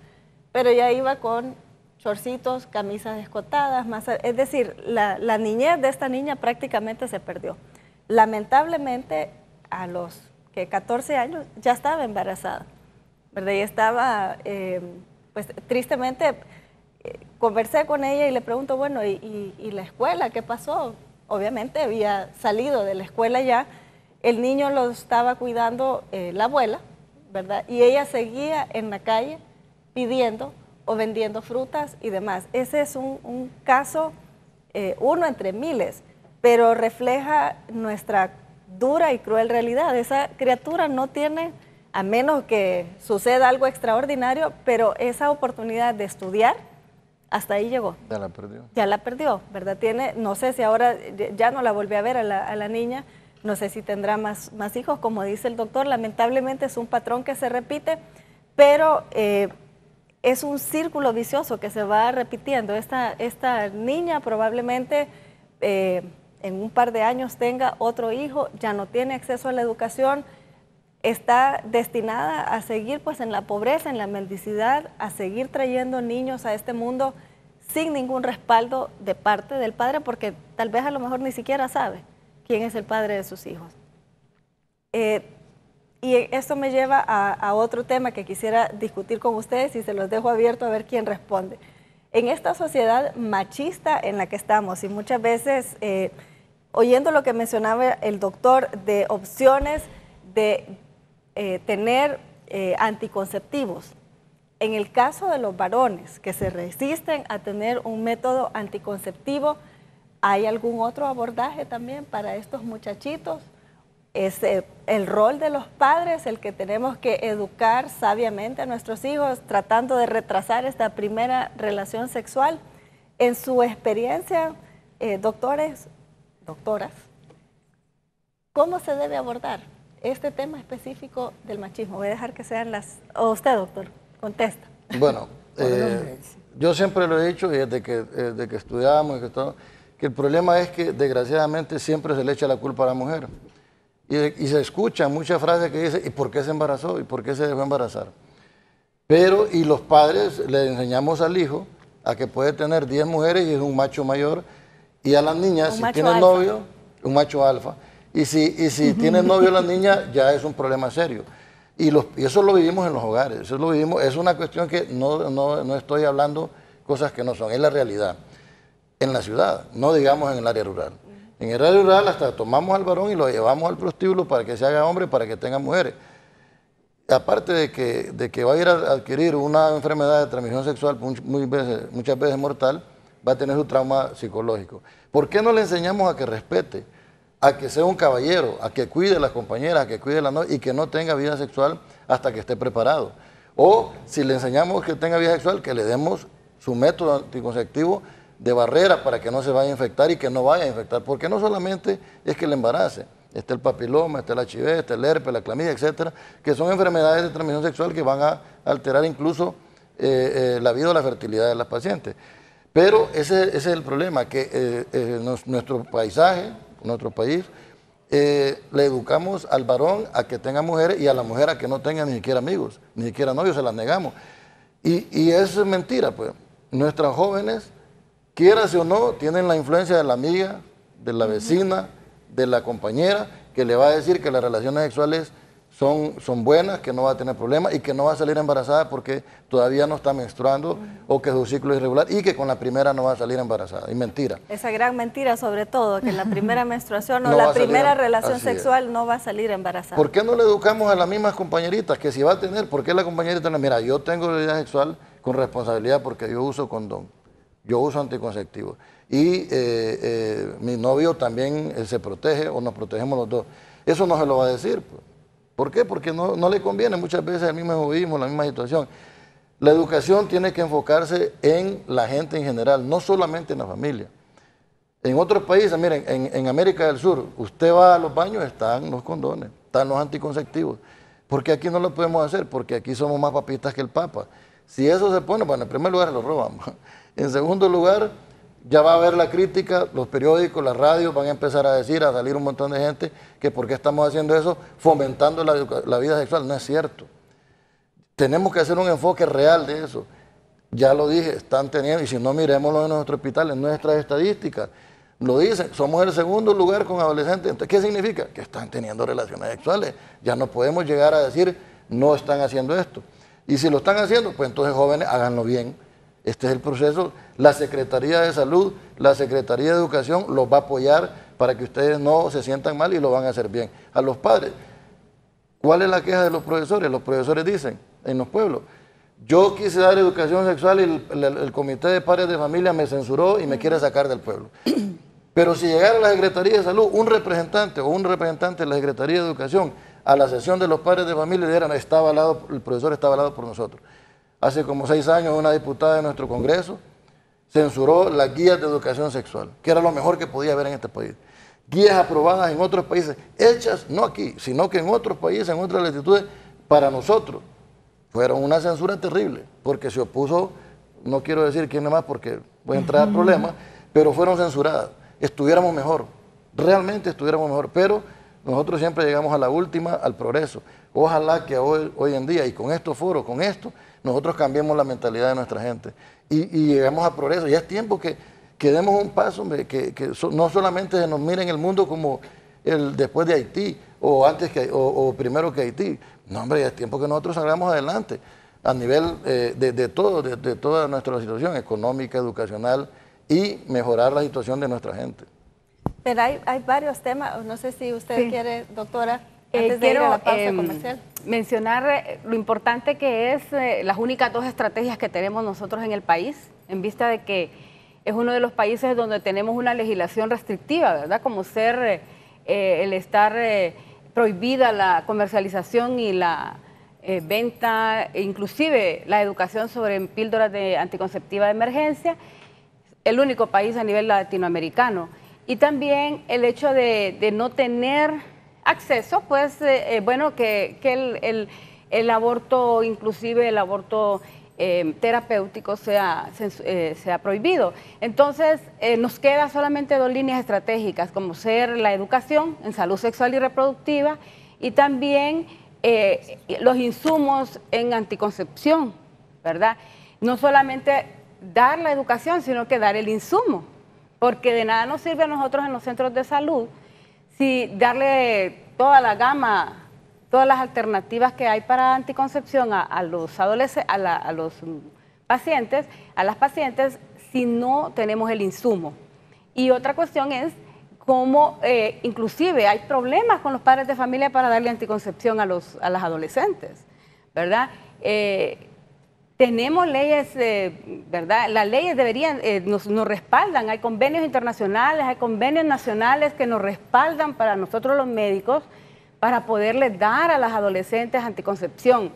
pero ya iba con chorcitos, camisas escotadas, más, es decir, la, niñez de esta niña prácticamente se perdió. Lamentablemente a los que 14 años ya estaba embarazada, ¿verdad? Y estaba, eh, pues tristemente, eh, conversé con ella y le pregunto, bueno, ¿y, la escuela qué pasó? Obviamente había salido de la escuela ya, el niño lo estaba cuidando eh, la abuela, ¿verdad? Y ella seguía en la calle pidiendo o vendiendo frutas y demás. Ese es un, un caso, uno entre miles, pero refleja nuestra dura y cruel realidad. Esa criatura no tiene, a menos que suceda algo extraordinario, pero esa oportunidad de estudiar, hasta ahí llegó. Ya la perdió. Ya la perdió, ¿verdad? Tiene, no sé si ahora ya no la volví a ver a la, niña, no sé si tendrá más, más hijos, como dice el doctor, lamentablemente es un patrón que se repite, pero eh, es un círculo vicioso que se va repitiendo. Esta, esta niña probablemente... Eh, en un par de años tenga otro hijo, ya no tiene acceso a la educación, está destinada a seguir pues en la pobreza, en la mendicidad, a seguir trayendo niños a este mundo sin ningún respaldo de parte del padre, porque tal vez a lo mejor ni siquiera sabe quién es el padre de sus hijos. Eh, y esto me lleva a, otro tema que quisiera discutir con ustedes y se los dejo abierto a ver quién responde. En esta sociedad machista en la que estamos y muchas veces eh, oyendo lo que mencionaba el doctor de opciones de eh, tener eh, anticonceptivos. En el caso de los varones que se resisten a tener un método anticonceptivo, ¿hay algún otro abordaje también para estos muchachitos? Es eh, el rol de los padres el que tenemos que educar sabiamente a nuestros hijos tratando de retrasar esta primera relación sexual. En su experiencia, doctores, doctoras, ¿cómo se debe abordar este tema específico del machismo? Voy a dejar que sean las... O usted, doctor, contesta. Bueno, eh, yo siempre lo he dicho, y desde que, desde que estudiamos, que, todo, que el problema es que desgraciadamente siempre se le echa la culpa a la mujer. Y, se escuchan muchas frases que dicen, ¿y por qué se embarazó? ¿Y por qué se dejó embarazar? Pero, y los padres le enseñamos al hijo a que puede tener 10 mujeres y es un macho mayor, y a las niñas, si tiene novio, un macho alfa, y si, y si tiene novio la niña, ya es un problema serio. Y, los, y, eso lo vivimos en los hogares, eso lo vivimos, es una cuestión que no, no, no estoy hablando cosas que no son, es la realidad. En la ciudad, no digamos en el área rural. En el área rural hasta tomamos al varón y lo llevamos al prostíbulo para que se haga hombre, para que tenga mujeres. Aparte de que, de que va a ir a adquirir una enfermedad de transmisión sexual muchas veces mortal, va a tener su trauma psicológico. ¿Por qué no le enseñamos a que respete, a que sea un caballero, a que cuide a las compañeras, a que cuide a la novia y que no tenga vida sexual hasta que esté preparado? O si le enseñamos que tenga vida sexual, que le demos su método anticonceptivo de barrera para que no se vaya a infectar y que no vaya a infectar, porque no solamente es que le embarace, está el papiloma, está el HIV, está el herpes, la clamidia, etcétera, que son enfermedades de transmisión sexual que van a alterar incluso eh, eh, la vida o la fertilidad de las pacientes. Pero ese, es el problema, que eh, nuestro paisaje, nuestro país, le educamos al varón a que tenga mujeres y a la mujer a que no tenga ni siquiera amigos, ni siquiera novios, se las negamos. Y, y es mentira, pues. Nuestras jóvenes quieras o no, tienen la influencia de la amiga, de la vecina, de la compañera, que le va a decir que las relaciones sexuales son, son buenas, que no va a tener problemas y que no va a salir embarazada porque todavía no está menstruando o que su ciclo es irregular y que con la primera no va a salir embarazada. Y mentira. Esa gran mentira sobre todo, que la primera menstruación o la primera relación sexual no va a salir embarazada. ¿Por qué no le educamos a las mismas compañeritas que si va a tener, por qué la compañerita no, mira, yo tengo vida sexual con responsabilidad porque yo uso condón? Yo uso anticonceptivos. Y eh, eh, mi novio también se protege o nos protegemos los dos. Eso no se lo va a decir. Pues. ¿Por qué? Porque no, le conviene muchas veces el mismo egoísmo, la misma situación. La educación tiene que enfocarse en la gente en general, no solamente en la familia. En otros países, miren, en, América del Sur, usted va a los baños, están los condones, están los anticonceptivos. ¿Por qué aquí no lo podemos hacer? Porque aquí somos más papistas que el Papa. Si eso se pone, bueno, en primer lugar lo roban. En segundo lugar, ya va a haber la crítica, los periódicos, las radios van a empezar a decir, a salir un montón de gente, que por qué estamos haciendo eso, fomentando la, vida sexual. No es cierto. Tenemos que hacer un enfoque real de eso. Ya lo dije, están teniendo, y si no miremoslo en nuestro hospital, en nuestras estadísticas, lo dicen, somos el segundo lugar con adolescentes. Entonces, ¿qué significa? Que están teniendo relaciones sexuales. Ya no podemos llegar a decir, no están haciendo esto. Y si lo están haciendo, pues entonces jóvenes, háganlo bien este es el proceso. La Secretaría de Salud, la Secretaría de Educación los va a apoyar para que ustedes no se sientan mal y lo van a hacer bien. A los padres, ¿cuál es la queja de los profesores? Los profesores dicen en los pueblos, yo quise dar educación sexual y el, comité de padres de familia me censuró y me quiere sacar del pueblo. Pero si llegara a la Secretaría de Salud un representante o un representante de la Secretaría de Educación a la sesión de los padres de familia, dijeran, está avalado, el profesor está avalado por nosotros. Hace como seis años una diputada de nuestro Congreso censuró las guías de educación sexual, que era lo mejor que podía haber en este país. Guías aprobadas en otros países, hechas no aquí, sino que en otros países, en otras latitudes, para nosotros. Fueron una censura terrible, porque se opuso, no quiero decir quién más porque puede entrar a problemas, pero fueron censuradas. Estuviéramos mejor, realmente estuviéramos mejor, pero nosotros siempre llegamos a la última, al progreso. Ojalá que hoy, hoy en día, y con estos foros, con esto, nosotros cambiemos la mentalidad de nuestra gente y, y lleguemos a progreso. Ya es tiempo que, que demos un paso, que, que no solamente se nos mire en el mundo como el después de Haití o antes que o, primero que Haití. No, hombre, ya es tiempo que nosotros salgamos adelante a nivel eh, de, todo, de, toda nuestra situación económica, educacional y mejorar la situación de nuestra gente. Pero hay, hay varios temas, no sé si usted quiere, doctora, eh, antes de ir a la pausa em, comercial mencionar eh, lo importante que es eh, las únicas dos estrategias que tenemos nosotros en el país, en vista de que es uno de los países donde tenemos una legislación restrictiva, ¿verdad? Como ser el estar prohibida la comercialización y la venta, e inclusive la educación sobre píldoras de anticonceptiva de emergencia, el único país a nivel latinoamericano. Y también el hecho de no tener acceso, pues, eh, eh, bueno, que, el, aborto, inclusive el aborto eh, terapéutico sea, sea prohibido. Entonces, nos queda solamente dos líneas estratégicas, como ser la educación en salud sexual y reproductiva y también los insumos en anticoncepción, ¿verdad? No solamente dar la educación, sino que dar el insumo, porque de nada nos sirve a nosotros en los centros de salud si darle toda la gama todas las alternativas que hay para anticoncepción a, los adolescentes, a, los pacientes, a las pacientes, si no tenemos el insumo. Y otra cuestión es cómo eh, inclusive hay problemas con los padres de familia para darle anticoncepción a, los, a las adolescentes, ¿verdad? Eh, tenemos leyes, eh, ¿verdad? Las leyes deberían, nos, nos, respaldan, hay convenios internacionales, hay convenios nacionales que nos respaldan para nosotros los médicos para poderles dar a las adolescentes anticoncepción,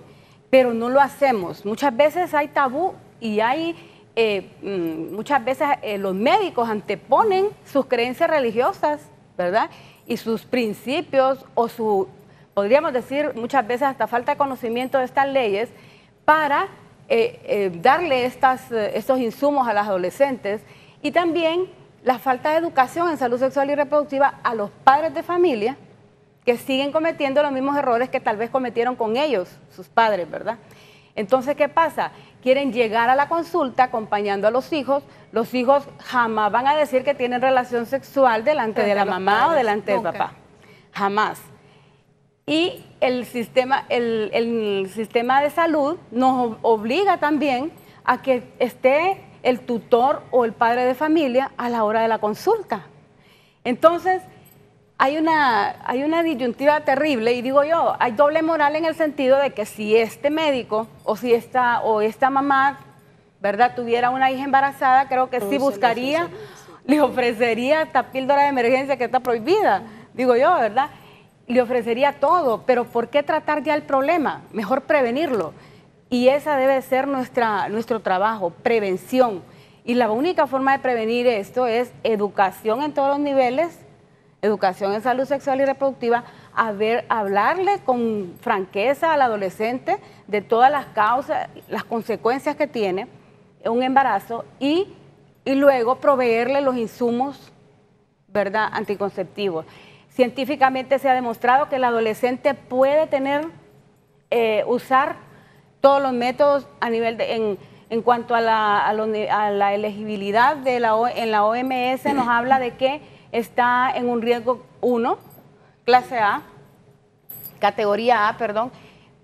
pero no lo hacemos. Muchas veces hay tabú y hay, eh, mm, muchas veces eh, los médicos anteponen sus creencias religiosas, ¿verdad? Y sus principios o su, podríamos decir muchas veces hasta falta de conocimiento de estas leyes para eh, darle estas, estos insumos a las adolescentes y también la falta de educación en salud sexual y reproductiva a los padres de familia que siguen cometiendo los mismos errores que tal vez cometieron con ellos, sus padres, ¿verdad? Entonces, ¿qué pasa? Quieren llegar a la consulta acompañando a los hijos. Los hijos jamás van a decir que tienen relación sexual delante de la mamá o delante del papá. Jamás. Y el sistema, el, el sistema de salud nos obliga también a que esté el tutor o el padre de familia a la hora de la consulta. Entonces, hay una, hay una disyuntiva terrible y digo yo, hay doble moral en el sentido de que si este médico o si esta, o esta mamá, ¿verdad?, tuviera una hija embarazada, creo que sí buscaría, le ofrecería esta píldora de emergencia que está prohibida, digo yo, ¿verdad? Le ofrecería todo, pero ¿por qué tratar ya el problema? Mejor prevenirlo. Y esa debe ser nuestra, nuestro trabajo, prevención. Y la única forma de prevenir esto es educación en todos los niveles, educación en salud sexual y reproductiva, hablarle con franqueza al adolescente de todas las causas, las consecuencias que tiene un embarazo y, luego proveerle los insumos, ¿verdad?, anticonceptivos. Científicamente se ha demostrado que el adolescente puede tener, eh, usar todos los métodos a nivel de, en, cuanto a la, a la elegibilidad de la, en la OMS nos habla de que está en un riesgo 1, clase A, categoría A, perdón,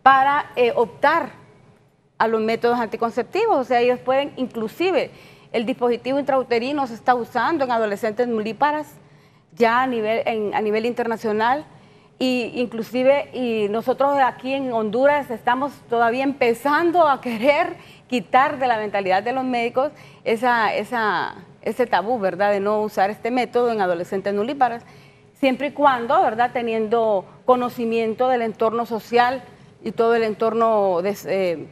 para eh, optar a los métodos anticonceptivos. O sea, ellos pueden, inclusive, el dispositivo intrauterino se está usando en adolescentes nulíparas ya a nivel, a nivel internacional. Y inclusive y nosotros aquí en Honduras estamos todavía empezando a querer quitar de la mentalidad de los médicos esa, esa, ese tabú, ¿verdad?, de no usar este método en adolescentes nulíparas, siempre y cuando, ¿verdad?, teniendo conocimiento del entorno social y todo el entorno, eh,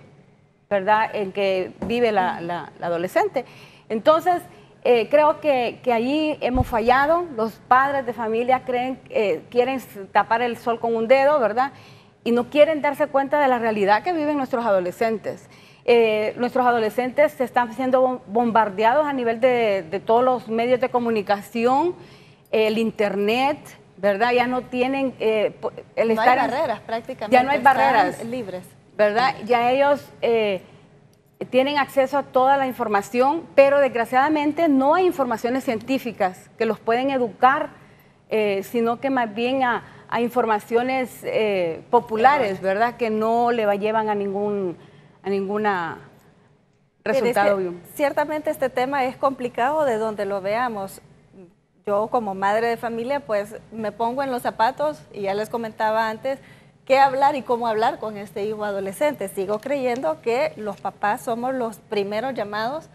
¿verdad?, en que vive la, adolescente. Entonces, eh, creo que, que, allí hemos fallado, los padres de familia creen, eh, quieren tapar el sol con un dedo, ¿verdad?, y no quieren darse cuenta de la realidad que viven nuestros adolescentes. Eh, nuestros adolescentes se están siendo bombardeados a nivel de, todos los medios de comunicación, el internet, ¿verdad? Ya no tienen eh, el no hay barreras prácticamente. Ya no hay barreras libres, ¿verdad? Ya ellos eh, tienen acceso a toda la información, pero desgraciadamente no hay informaciones científicas que los pueden educar, sino que más bien a, informaciones populares, ¿verdad? Que no le llevan a ningún a ninguna resultado. ciertamente este tema es complicado de donde lo veamos. Yo como madre de familia pues me pongo en los zapatos y ya les comentaba antes qué hablar y cómo hablar con este hijo adolescente. Sigo creyendo que los papás somos los primeros llamados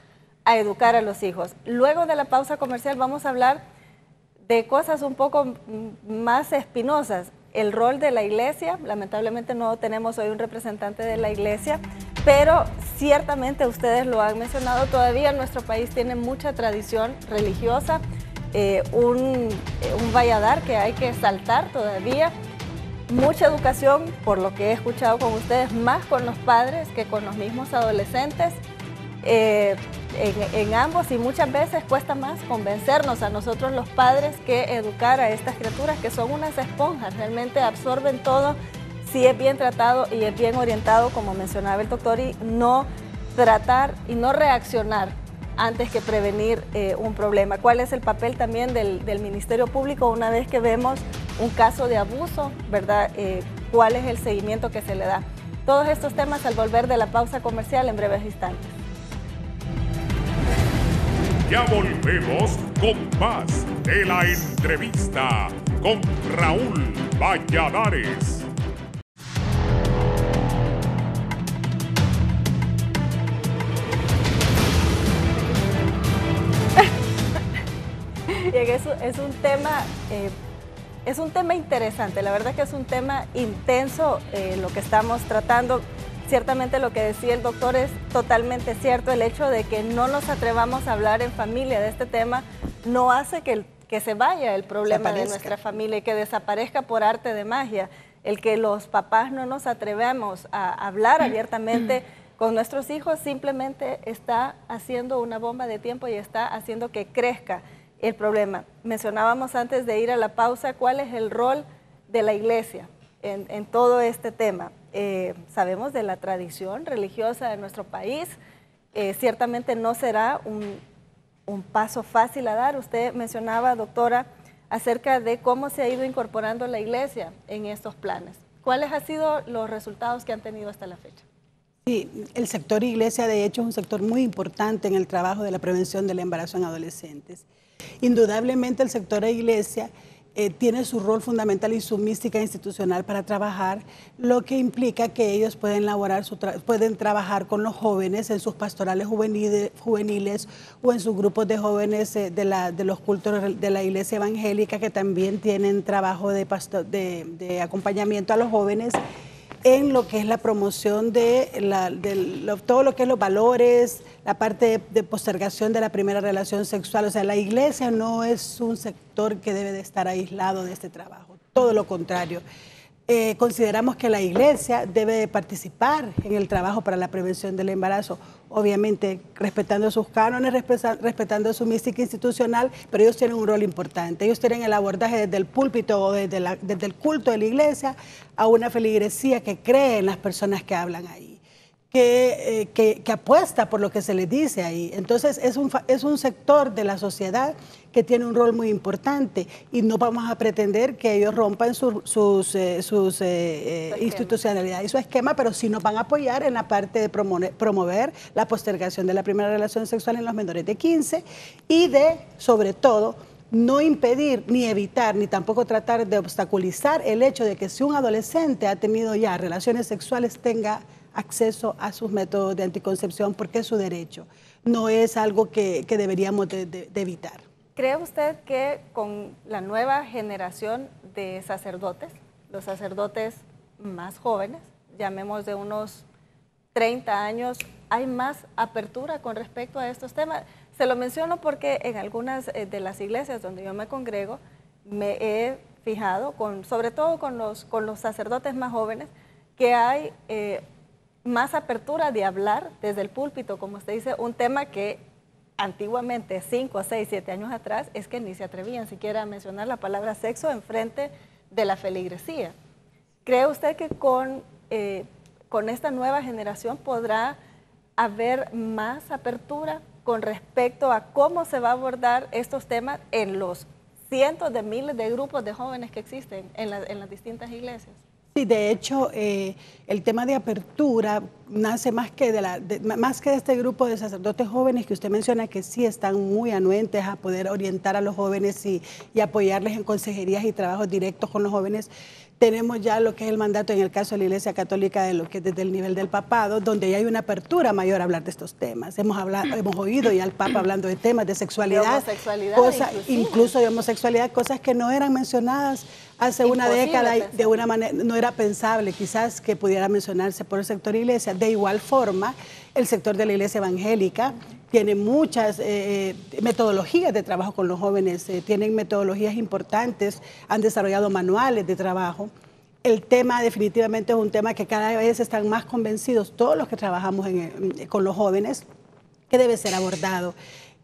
a educar a los hijos. Luego de la pausa comercial vamos a hablar de cosas un poco más espinosas. El rol de la iglesia, lamentablemente no tenemos hoy un representante de la iglesia, pero ciertamente ustedes lo han mencionado, todavía nuestro país tiene mucha tradición religiosa, eh, un, eh, un valladar que hay que saltar todavía mucha educación, por lo que he escuchado con ustedes, más con los padres que con los mismos adolescentes. Eh, en, ambos y muchas veces cuesta más convencernos a nosotros los padres que educar a estas criaturas que son unas esponjas, realmente absorben todo si es bien tratado y es bien orientado, como mencionaba el doctor, y no tratar y no reaccionar antes que prevenir eh, un problema. ¿Cuál es el papel también del, Ministerio Público una vez que vemos un caso de abuso, verdad? Eh, ¿Cuál es el seguimiento que se le da? Todos estos temas al volver de la pausa comercial en breves instantes. Ya volvemos con más de la entrevista con Raúl Valladares. Es, un tema... Eh, es un tema interesante, la verdad que es un tema intenso eh, lo que estamos tratando. Ciertamente lo que decía el doctor es totalmente cierto, el hecho de que no nos atrevamos a hablar en familia de este tema no hace que, que se vaya el problema de nuestra familia y que desaparezca por arte de magia. El que los papás no nos atrevamos a hablar abiertamente con nuestros hijos simplemente está haciendo una bomba de tiempo y está haciendo que crezca el problema. Mencionábamos antes de ir a la pausa cuál es el rol de la iglesia en, todo este tema. Eh, sabemos de la tradición religiosa de nuestro país, eh, ciertamente no será un, paso fácil a dar. Usted mencionaba, doctora, acerca de cómo se ha ido incorporando la iglesia en estos planes. ¿Cuáles han sido los resultados que han tenido hasta la fecha? Sí, el sector iglesia de hecho es un sector muy importante en el trabajo de la prevención del embarazo en adolescentes. Indudablemente el sector de iglesia eh, tiene su rol fundamental y su mística institucional para trabajar, lo que implica que ellos pueden, pueden trabajar con los jóvenes en sus pastorales juveniles, o en sus grupos de jóvenes eh, de, los cultos de la iglesia evangélica que también tienen trabajo de, de acompañamiento a los jóvenes en lo que es la promoción de, todo lo que es los valores, la parte de, postergación de la primera relación sexual. O sea, la iglesia no es un sector que debe de estar aislado de este trabajo, todo lo contrario. Eh, consideramos que la iglesia debe participar en el trabajo para la prevención del embarazo, obviamente respetando sus cánones, respetando su mística institucional, pero ellos tienen un rol importante. Ellos tienen el abordaje desde el púlpito o desde, desde el culto de la iglesia a una feligresía que cree en las personas que hablan ahí. Eh, que, que, apuesta por lo que se le dice ahí. Entonces es un, es un sector de la sociedad que tiene un rol muy importante y no vamos a pretender que ellos rompan sus, eh, sus eh, institucionalidades y su esquema, pero sí nos van a apoyar en la parte de promover, promover la postergación de la primera relación sexual en los menores de 15 y de, sobre todo, no impedir ni evitar ni tampoco tratar de obstaculizar el hecho de que si un adolescente ha tenido ya relaciones sexuales tenga acceso a sus métodos de anticoncepción porque es su derecho. No es algo que, deberíamos de, evitar. ¿Cree usted que con la nueva generación de sacerdotes, los sacerdotes más jóvenes, llamemos de unos 30 años, hay más apertura con respecto a estos temas? Se lo menciono porque en algunas eh, de las iglesias donde yo me congrego, me he fijado, con, sobre todo con los, con los sacerdotes más jóvenes, que hay eh, más apertura de hablar desde el púlpito, como usted dice, un tema que antiguamente, 5, 6, 7 años atrás, es que ni se atrevían siquiera a mencionar la palabra sexo en frente de la feligresía. ¿Cree usted que con, eh, con esta nueva generación podrá haber más apertura con respecto a cómo se va a abordar estos temas en los cientos de miles de grupos de jóvenes que existen en, en las distintas iglesias? Sí, de hecho, eh, el tema de apertura nace más que de, la, más que de este grupo de sacerdotes jóvenes que usted menciona que sí están muy anuentes a poder orientar a los jóvenes y, y apoyarles en consejerías y trabajos directos con los jóvenes tenemos ya lo que es el mandato en el caso de la Iglesia Católica de lo que es desde el nivel del papado, donde ya hay una apertura mayor a hablar de estos temas. Hemos hablado, hemos oído ya al Papa hablando de temas de sexualidad, de homosexualidad incluso de homosexualidad, cosas que no eran mencionadas hace una década de una manera no era pensable quizás que pudiera mencionarse por el sector iglesia. De igual forma, el sector de la iglesia evangélica tiene muchas eh, eh, metodologías de trabajo con los jóvenes, eh, tienen metodologías importantes, han desarrollado manuales de trabajo el tema definitivamente es un tema que cada vez están más convencidos todos los que trabajamos con los jóvenes que debe ser abordado.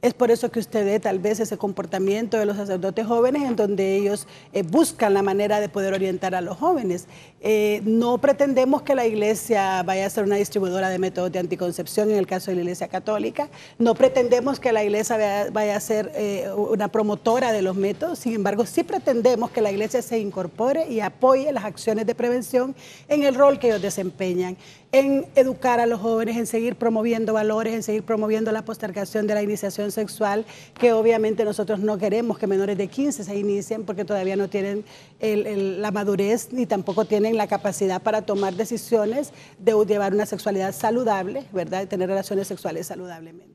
Es por eso que usted ve tal vez ese comportamiento de los sacerdotes jóvenes en donde ellos eh, buscan la manera de poder orientar a los jóvenes. Eh, no pretendemos que la iglesia vaya a ser una distribuidora de métodos de anticoncepción en el caso de la iglesia católica. No pretendemos que la iglesia vaya, a ser eh, una promotora de los métodos. Sin embargo, sí pretendemos que la iglesia se incorpore y apoye las acciones de prevención en el rol que ellos desempeñan en educar a los jóvenes, en seguir promoviendo valores, en seguir promoviendo la postergación de la iniciación sexual, que obviamente nosotros no queremos que menores de 15 se inicien porque todavía no tienen la madurez ni tampoco tienen la capacidad para tomar decisiones de llevar una sexualidad saludable, ¿verdad? De tener relaciones sexuales saludablemente.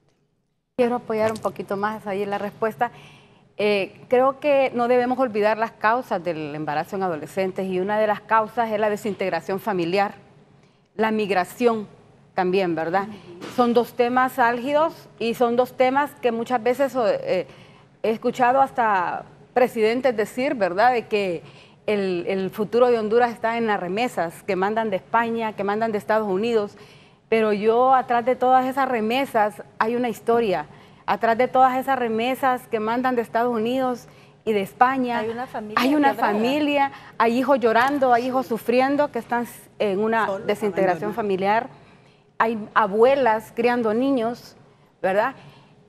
Quiero apoyar un poquito más ahí la respuesta. Eh, creo que no debemos olvidar las causas del embarazo en adolescentes y una de las causas es la desintegración familiar la migración también, ¿verdad? Son dos temas álgidos y son dos temas que muchas veces eh, he escuchado hasta presidentes decir, ¿verdad?, de que el, el, futuro de Honduras está en las remesas que mandan de España, que mandan de Estados Unidos, pero yo atrás de todas esas remesas hay una historia, atrás de todas esas remesas que mandan de Estados Unidos y de España. Hay una familia. Hay una familia, hay hijos llorando, hay hijos sufriendo que están en una desintegración familiar. Hay abuelas criando niños, ¿verdad?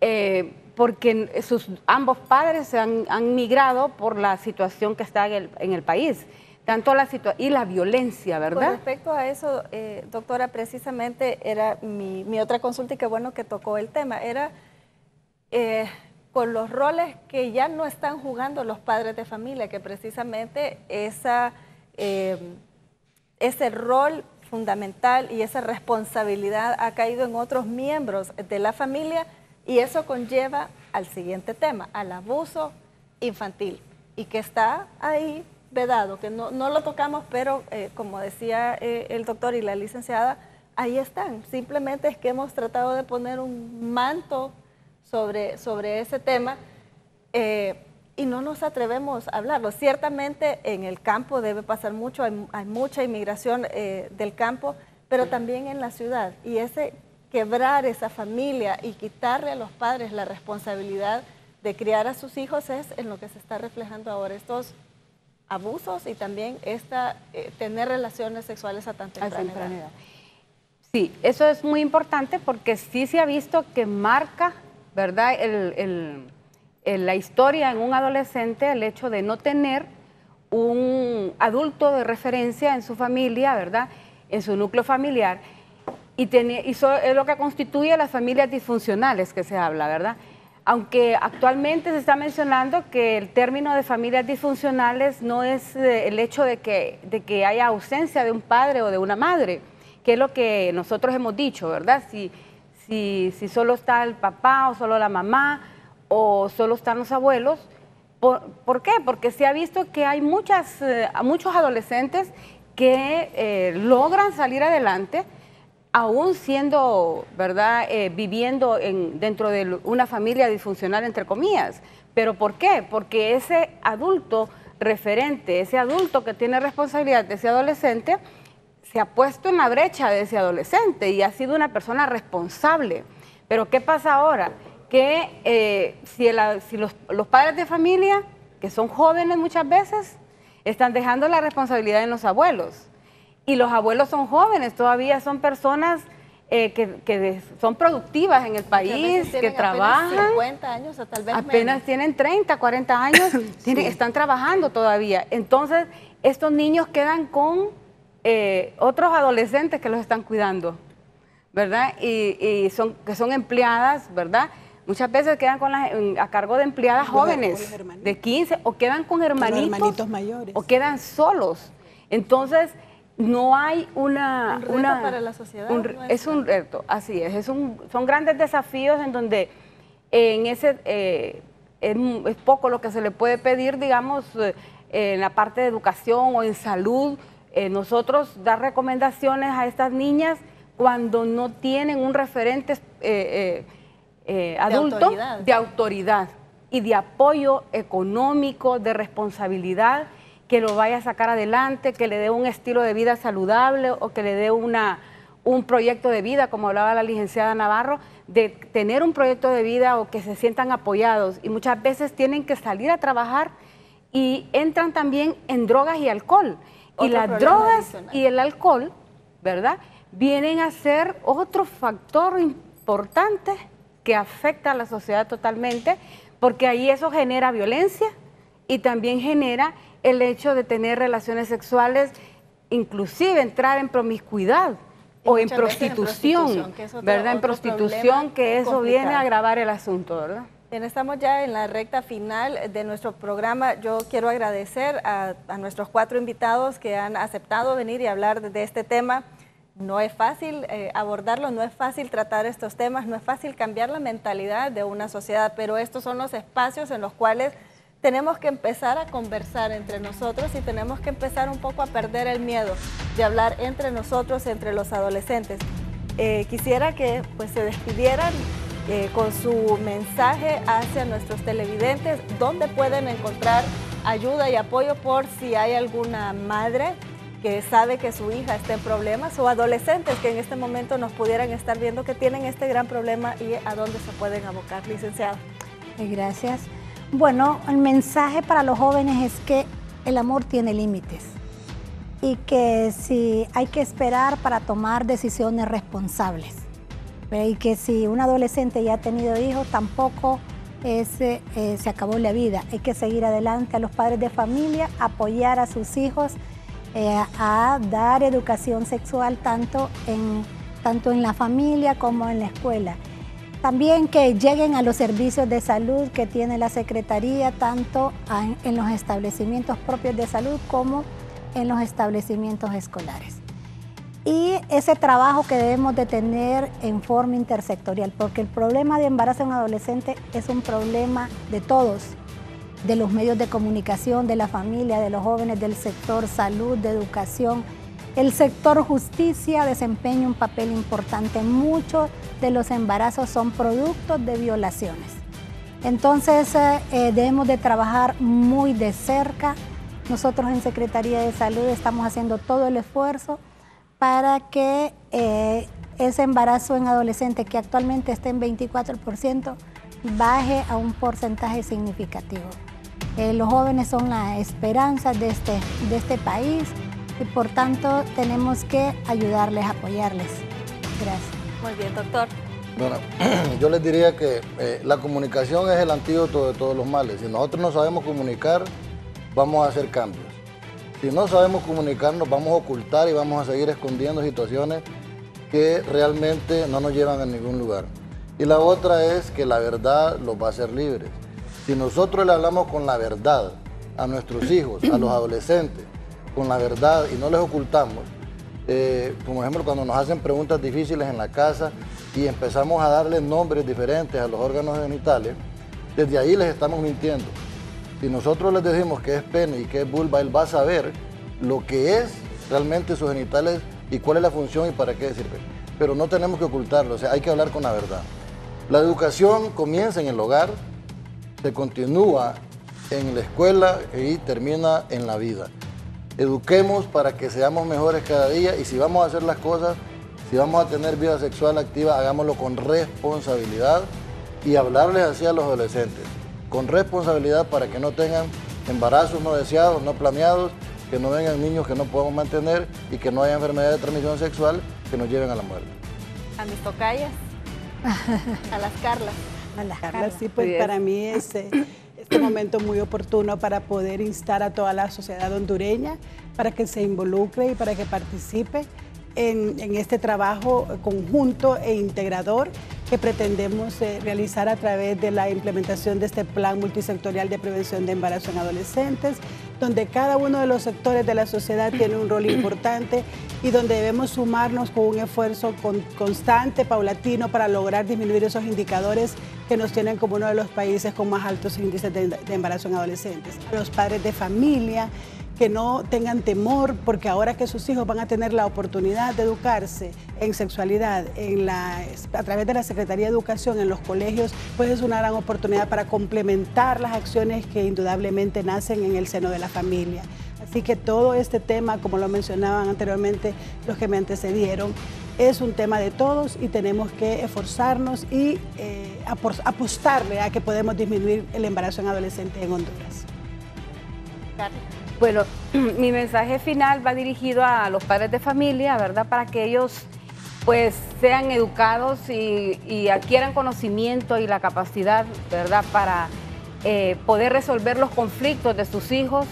Eh, porque sus, ambos padres se han, migrado por la situación que está en el, país. Tanto la y la violencia, ¿verdad? Con respecto a eso, eh, doctora, precisamente era mi, mi, otra consulta y qué bueno que tocó el tema. Era eh, con los roles que ya no están jugando los padres de familia, que precisamente esa, eh, ese rol fundamental y esa responsabilidad ha caído en otros miembros de la familia y eso conlleva al siguiente tema, al abuso infantil y que está ahí vedado, que no, lo tocamos, pero eh, como decía eh, el doctor y la licenciada, ahí están. Simplemente es que hemos tratado de poner un manto sobre, sobre ese tema eh, y no nos atrevemos a hablarlo. Ciertamente en el campo debe pasar mucho, hay, mucha inmigración eh, del campo, pero también en la ciudad. Y ese quebrar esa familia y quitarle a los padres la responsabilidad de criar a sus hijos es en lo que se está reflejando ahora estos abusos y también esta, eh, tener relaciones sexuales a tan temprana edad. Sí, eso es muy importante porque sí se ha visto que marca ¿verdad? La historia en un adolescente, el hecho de no tener un adulto de referencia en su familia, ¿verdad? En su núcleo familiar. Y, tiene, es lo que constituye las familias disfuncionales que se habla, ¿verdad? Aunque actualmente se está mencionando que el término de familias disfuncionales no es eh, el hecho de que, de que haya ausencia de un padre o de una madre, que es lo que nosotros hemos dicho, ¿verdad? Si, si, solo está el papá o solo la mamá o solo están los abuelos. ¿Por, qué? Porque se ha visto que hay muchas, eh, muchos adolescentes que eh, logran salir adelante aún siendo, ¿verdad?, eh, viviendo en, dentro de una familia disfuncional, entre comillas. ¿Pero por qué? Porque ese adulto referente, ese adulto que tiene responsabilidad ese adolescente, se ha puesto en la brecha de ese adolescente y ha sido una persona responsable. Pero ¿qué pasa ahora? Que eh, si, los, padres de familia, que son jóvenes muchas veces, están dejando la responsabilidad en los abuelos. Y los abuelos son jóvenes, todavía son personas eh, que, son productivas en el país, que trabajan. 50 años o tal vez Apenas tienen 30, 40 años, están trabajando todavía. Entonces, estos niños quedan con eh, otros adolescentes que los están cuidando, ¿verdad? Y, son, que son empleadas, ¿verdad? Muchas veces quedan con a cargo de empleadas jóvenes de 15 o quedan con hermanitos, mayores. o quedan solos. Entonces, no hay una... Un reto para la sociedad. es un reto, así es. es un, son grandes desafíos en donde en ese eh, es, poco lo que se le puede pedir, digamos, eh, en la parte de educación o en salud, eh, nosotros dar recomendaciones a estas niñas cuando no tienen un referente eh, eh, adulto de autoridad. y de apoyo económico, de responsabilidad, que lo vaya a sacar adelante, que le dé un estilo de vida saludable o que le dé una, un proyecto de vida, como hablaba la licenciada Navarro, de tener un proyecto de vida o que se sientan apoyados. Y muchas veces tienen que salir a trabajar y entran también en drogas y alcohol. Y las drogas y el alcohol, ¿verdad? Vienen a ser otro factor importante que afecta a la sociedad totalmente, porque ahí eso genera violencia y también genera el hecho de tener relaciones sexuales, inclusive entrar en promiscuidad o en prostitución, ¿verdad? En prostitución, que eso viene a agravar el asunto, ¿verdad? Bien, estamos ya en la recta final de nuestro programa. Yo quiero agradecer a, nuestros cuatro invitados que han aceptado venir y hablar de, este tema. No es fácil eh, abordarlo, no es fácil tratar estos temas, no es fácil cambiar la mentalidad de una sociedad, pero estos son los espacios en los cuales tenemos que empezar a conversar entre nosotros y tenemos que empezar un poco a perder el miedo de hablar entre nosotros, entre los adolescentes. Eh, quisiera que pues, se despidieran eh, con su mensaje hacia nuestros televidentes, dónde pueden encontrar ayuda y apoyo por si hay alguna madre que sabe que su hija está en problemas o adolescentes que en este momento nos pudieran estar viendo que tienen este gran problema y a dónde se pueden abocar, licenciado. Eh, gracias. Bueno, el mensaje para los jóvenes es que el amor tiene límites y que si hay que esperar para tomar decisiones responsables y que si un adolescente ya ha tenido hijos, tampoco eh, se acabó la vida. Hay que seguir adelante a los padres de familia, apoyar a sus hijos eh, a dar educación sexual tanto en, tanto en la familia como en la escuela. También que lleguen a los servicios de salud que tiene la Secretaría, tanto en los establecimientos propios de salud como en los establecimientos escolares y ese trabajo que debemos de tener en forma intersectorial, porque el problema de embarazo en un adolescente es un problema de todos, de los medios de comunicación, de la familia, de los jóvenes, del sector salud, de educación. El sector justicia desempeña un papel importante. Muchos de los embarazos son productos de violaciones. Entonces eh, eh, debemos de trabajar muy de cerca. Nosotros en Secretaría de Salud estamos haciendo todo el esfuerzo para que eh, ese embarazo en adolescente que actualmente está en 24% baje a un porcentaje significativo. Eh, los jóvenes son la esperanza de este, de este país y por tanto tenemos que ayudarles, apoyarles. Gracias. Muy bien, doctor. Bueno, yo les diría que eh, la comunicación es el antídoto de todos los males. Si nosotros no sabemos comunicar, vamos a hacer cambios. Si no sabemos comunicarnos, vamos a ocultar y vamos a seguir escondiendo situaciones que realmente no nos llevan a ningún lugar. Y la otra es que la verdad los va a hacer libres. Si nosotros le hablamos con la verdad a nuestros hijos, a los adolescentes, con la verdad y no les ocultamos, eh, como ejemplo cuando nos hacen preguntas difíciles en la casa y empezamos a darles nombres diferentes a los órganos genitales, desde ahí les estamos mintiendo. Si nosotros les decimos que es pene y que es vulva, él va a saber lo que es realmente sus genitales y cuál es la función y para qué sirve. Pero no tenemos que ocultarlo, o sea, hay que hablar con la verdad. La educación comienza en el hogar, se continúa en la escuela y termina en la vida. Eduquemos para que seamos mejores cada día y si vamos a hacer las cosas, si vamos a tener vida sexual activa, hagámoslo con responsabilidad y hablarles así a los adolescentes con responsabilidad para que no tengan embarazos no deseados, no planeados, que no vengan niños que no podemos mantener y que no haya enfermedades de transmisión sexual que nos lleven a la muerte. A mis tocayas, a las Carlas. A las Carlas, sí, pues para mí es eh, este momento muy oportuno para poder instar a toda la sociedad hondureña para que se involucre y para que participe en, este trabajo conjunto e integrador que pretendemos eh, realizar a través de la implementación de este plan multisectorial de prevención de embarazo en adolescentes, donde cada uno de los sectores de la sociedad tiene un rol importante y donde debemos sumarnos con un esfuerzo constante, paulatino, para lograr disminuir esos indicadores que nos tienen como uno de los países con más altos índices de, de embarazo en adolescentes. Los padres de familia, que no tengan temor, porque ahora que sus hijos van a tener la oportunidad de educarse en sexualidad a través de la Secretaría de Educación en los colegios, pues es una gran oportunidad para complementar las acciones que indudablemente nacen en el seno de la familia. Así que todo este tema, como lo mencionaban anteriormente los que me antecedieron, es un tema de todos y tenemos que esforzarnos y eh, apostarle a que podemos disminuir el embarazo en adolescentes en Honduras. Bueno, mi mensaje final va dirigido a los padres de familia, ¿verdad? Para que ellos pues sean educados y, adquieran conocimiento y la capacidad, ¿verdad? Para eh, poder resolver los conflictos de sus hijos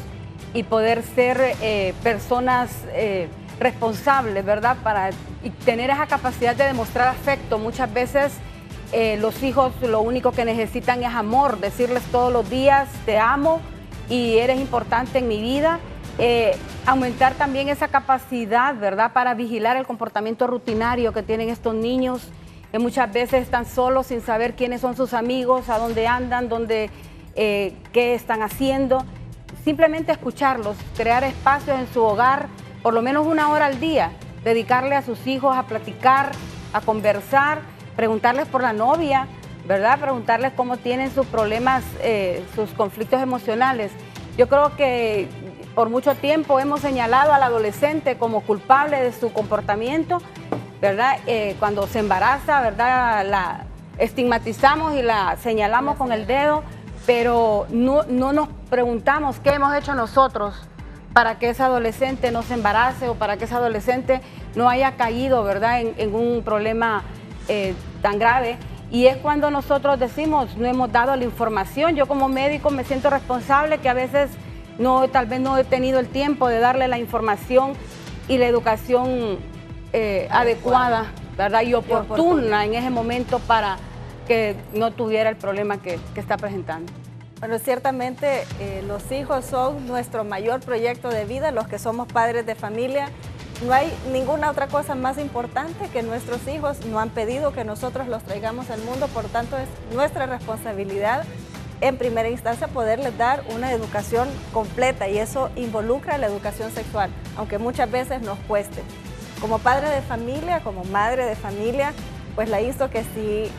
y poder ser eh, personas eh, responsables, ¿verdad? Para tener esa capacidad de demostrar afecto. Muchas veces los hijos lo único que necesitan es amor, decirles todos los días, te amo y eres importante en mi vida. Eh, aumentar también esa capacidad, ¿verdad?, para vigilar el comportamiento rutinario que tienen estos niños, que muchas veces están solos sin saber quiénes son sus amigos, a dónde andan, dónde, eh, qué están haciendo. Simplemente escucharlos, crear espacios en su hogar, por lo menos una hora al día, dedicarle a sus hijos a platicar, a conversar, preguntarles por la novia, ¿verdad? Preguntarles cómo tienen sus problemas, eh, sus conflictos emocionales. Yo creo que por mucho tiempo hemos señalado al adolescente como culpable de su comportamiento, ¿verdad? Eh, cuando se embaraza, ¿verdad? La estigmatizamos y la señalamos con el dedo, pero no, nos preguntamos qué hemos hecho nosotros para que ese adolescente no se embarace o para que ese adolescente no haya caído, ¿verdad?, en, un problema eh, tan grave. Y es cuando nosotros decimos, no hemos dado la información. Yo como médico me siento responsable que a veces no, tal vez no he tenido el tiempo de darle la información y la educación eh, adecuada, ¿verdad? Y oportuna, en ese momento para que no tuviera el problema que, está presentando. Bueno, ciertamente eh, los hijos son nuestro mayor proyecto de vida, los que somos padres de familia no hay ninguna otra cosa más importante que nuestros hijos. No han pedido que nosotros los traigamos al mundo, por tanto es nuestra responsabilidad en primera instancia poderles dar una educación completa. Y eso involucra la educación sexual, aunque muchas veces nos cueste. Como padre de familia, como madre de familia, pues la insto que si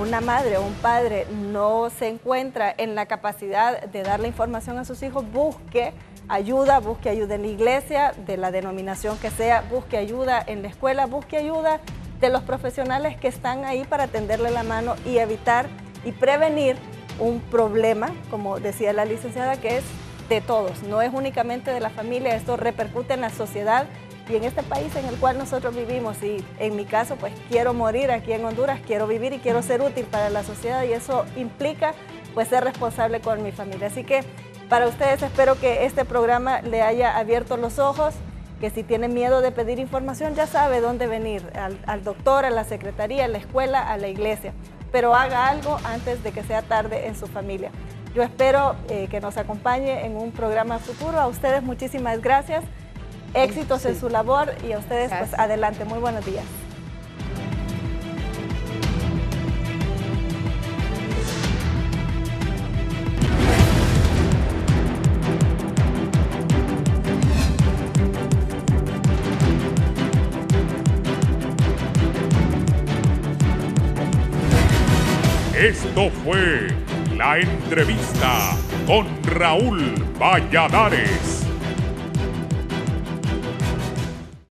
una madre o un padre no se encuentra en la capacidad de dar la información a sus hijos, busque ayuda, busque ayuda en la iglesia, de la denominación que sea, busque ayuda en la escuela, busque ayuda de los profesionales que están ahí para tenderle la mano y evitar y prevenir un problema, como decía la licenciada, que es de todos, no es únicamente de la familia, esto repercute en la sociedad y en este país en el cual nosotros vivimos. Y en mi caso, pues quiero morir aquí en Honduras, quiero vivir y quiero ser útil para la sociedad y eso implica pues ser responsable con mi familia. Así que para ustedes espero que este programa le haya abierto los ojos, que si tiene miedo de pedir información ya sabe dónde venir, al, doctor, a la secretaría, a la escuela, a la iglesia, pero haga algo antes de que sea tarde en su familia. Yo espero eh, que nos acompañe en un programa futuro. A ustedes muchísimas gracias. Éxitos en su labor y a ustedes pues adelante. Muy buenos días. Esto fue la entrevista con Raúl Valladares.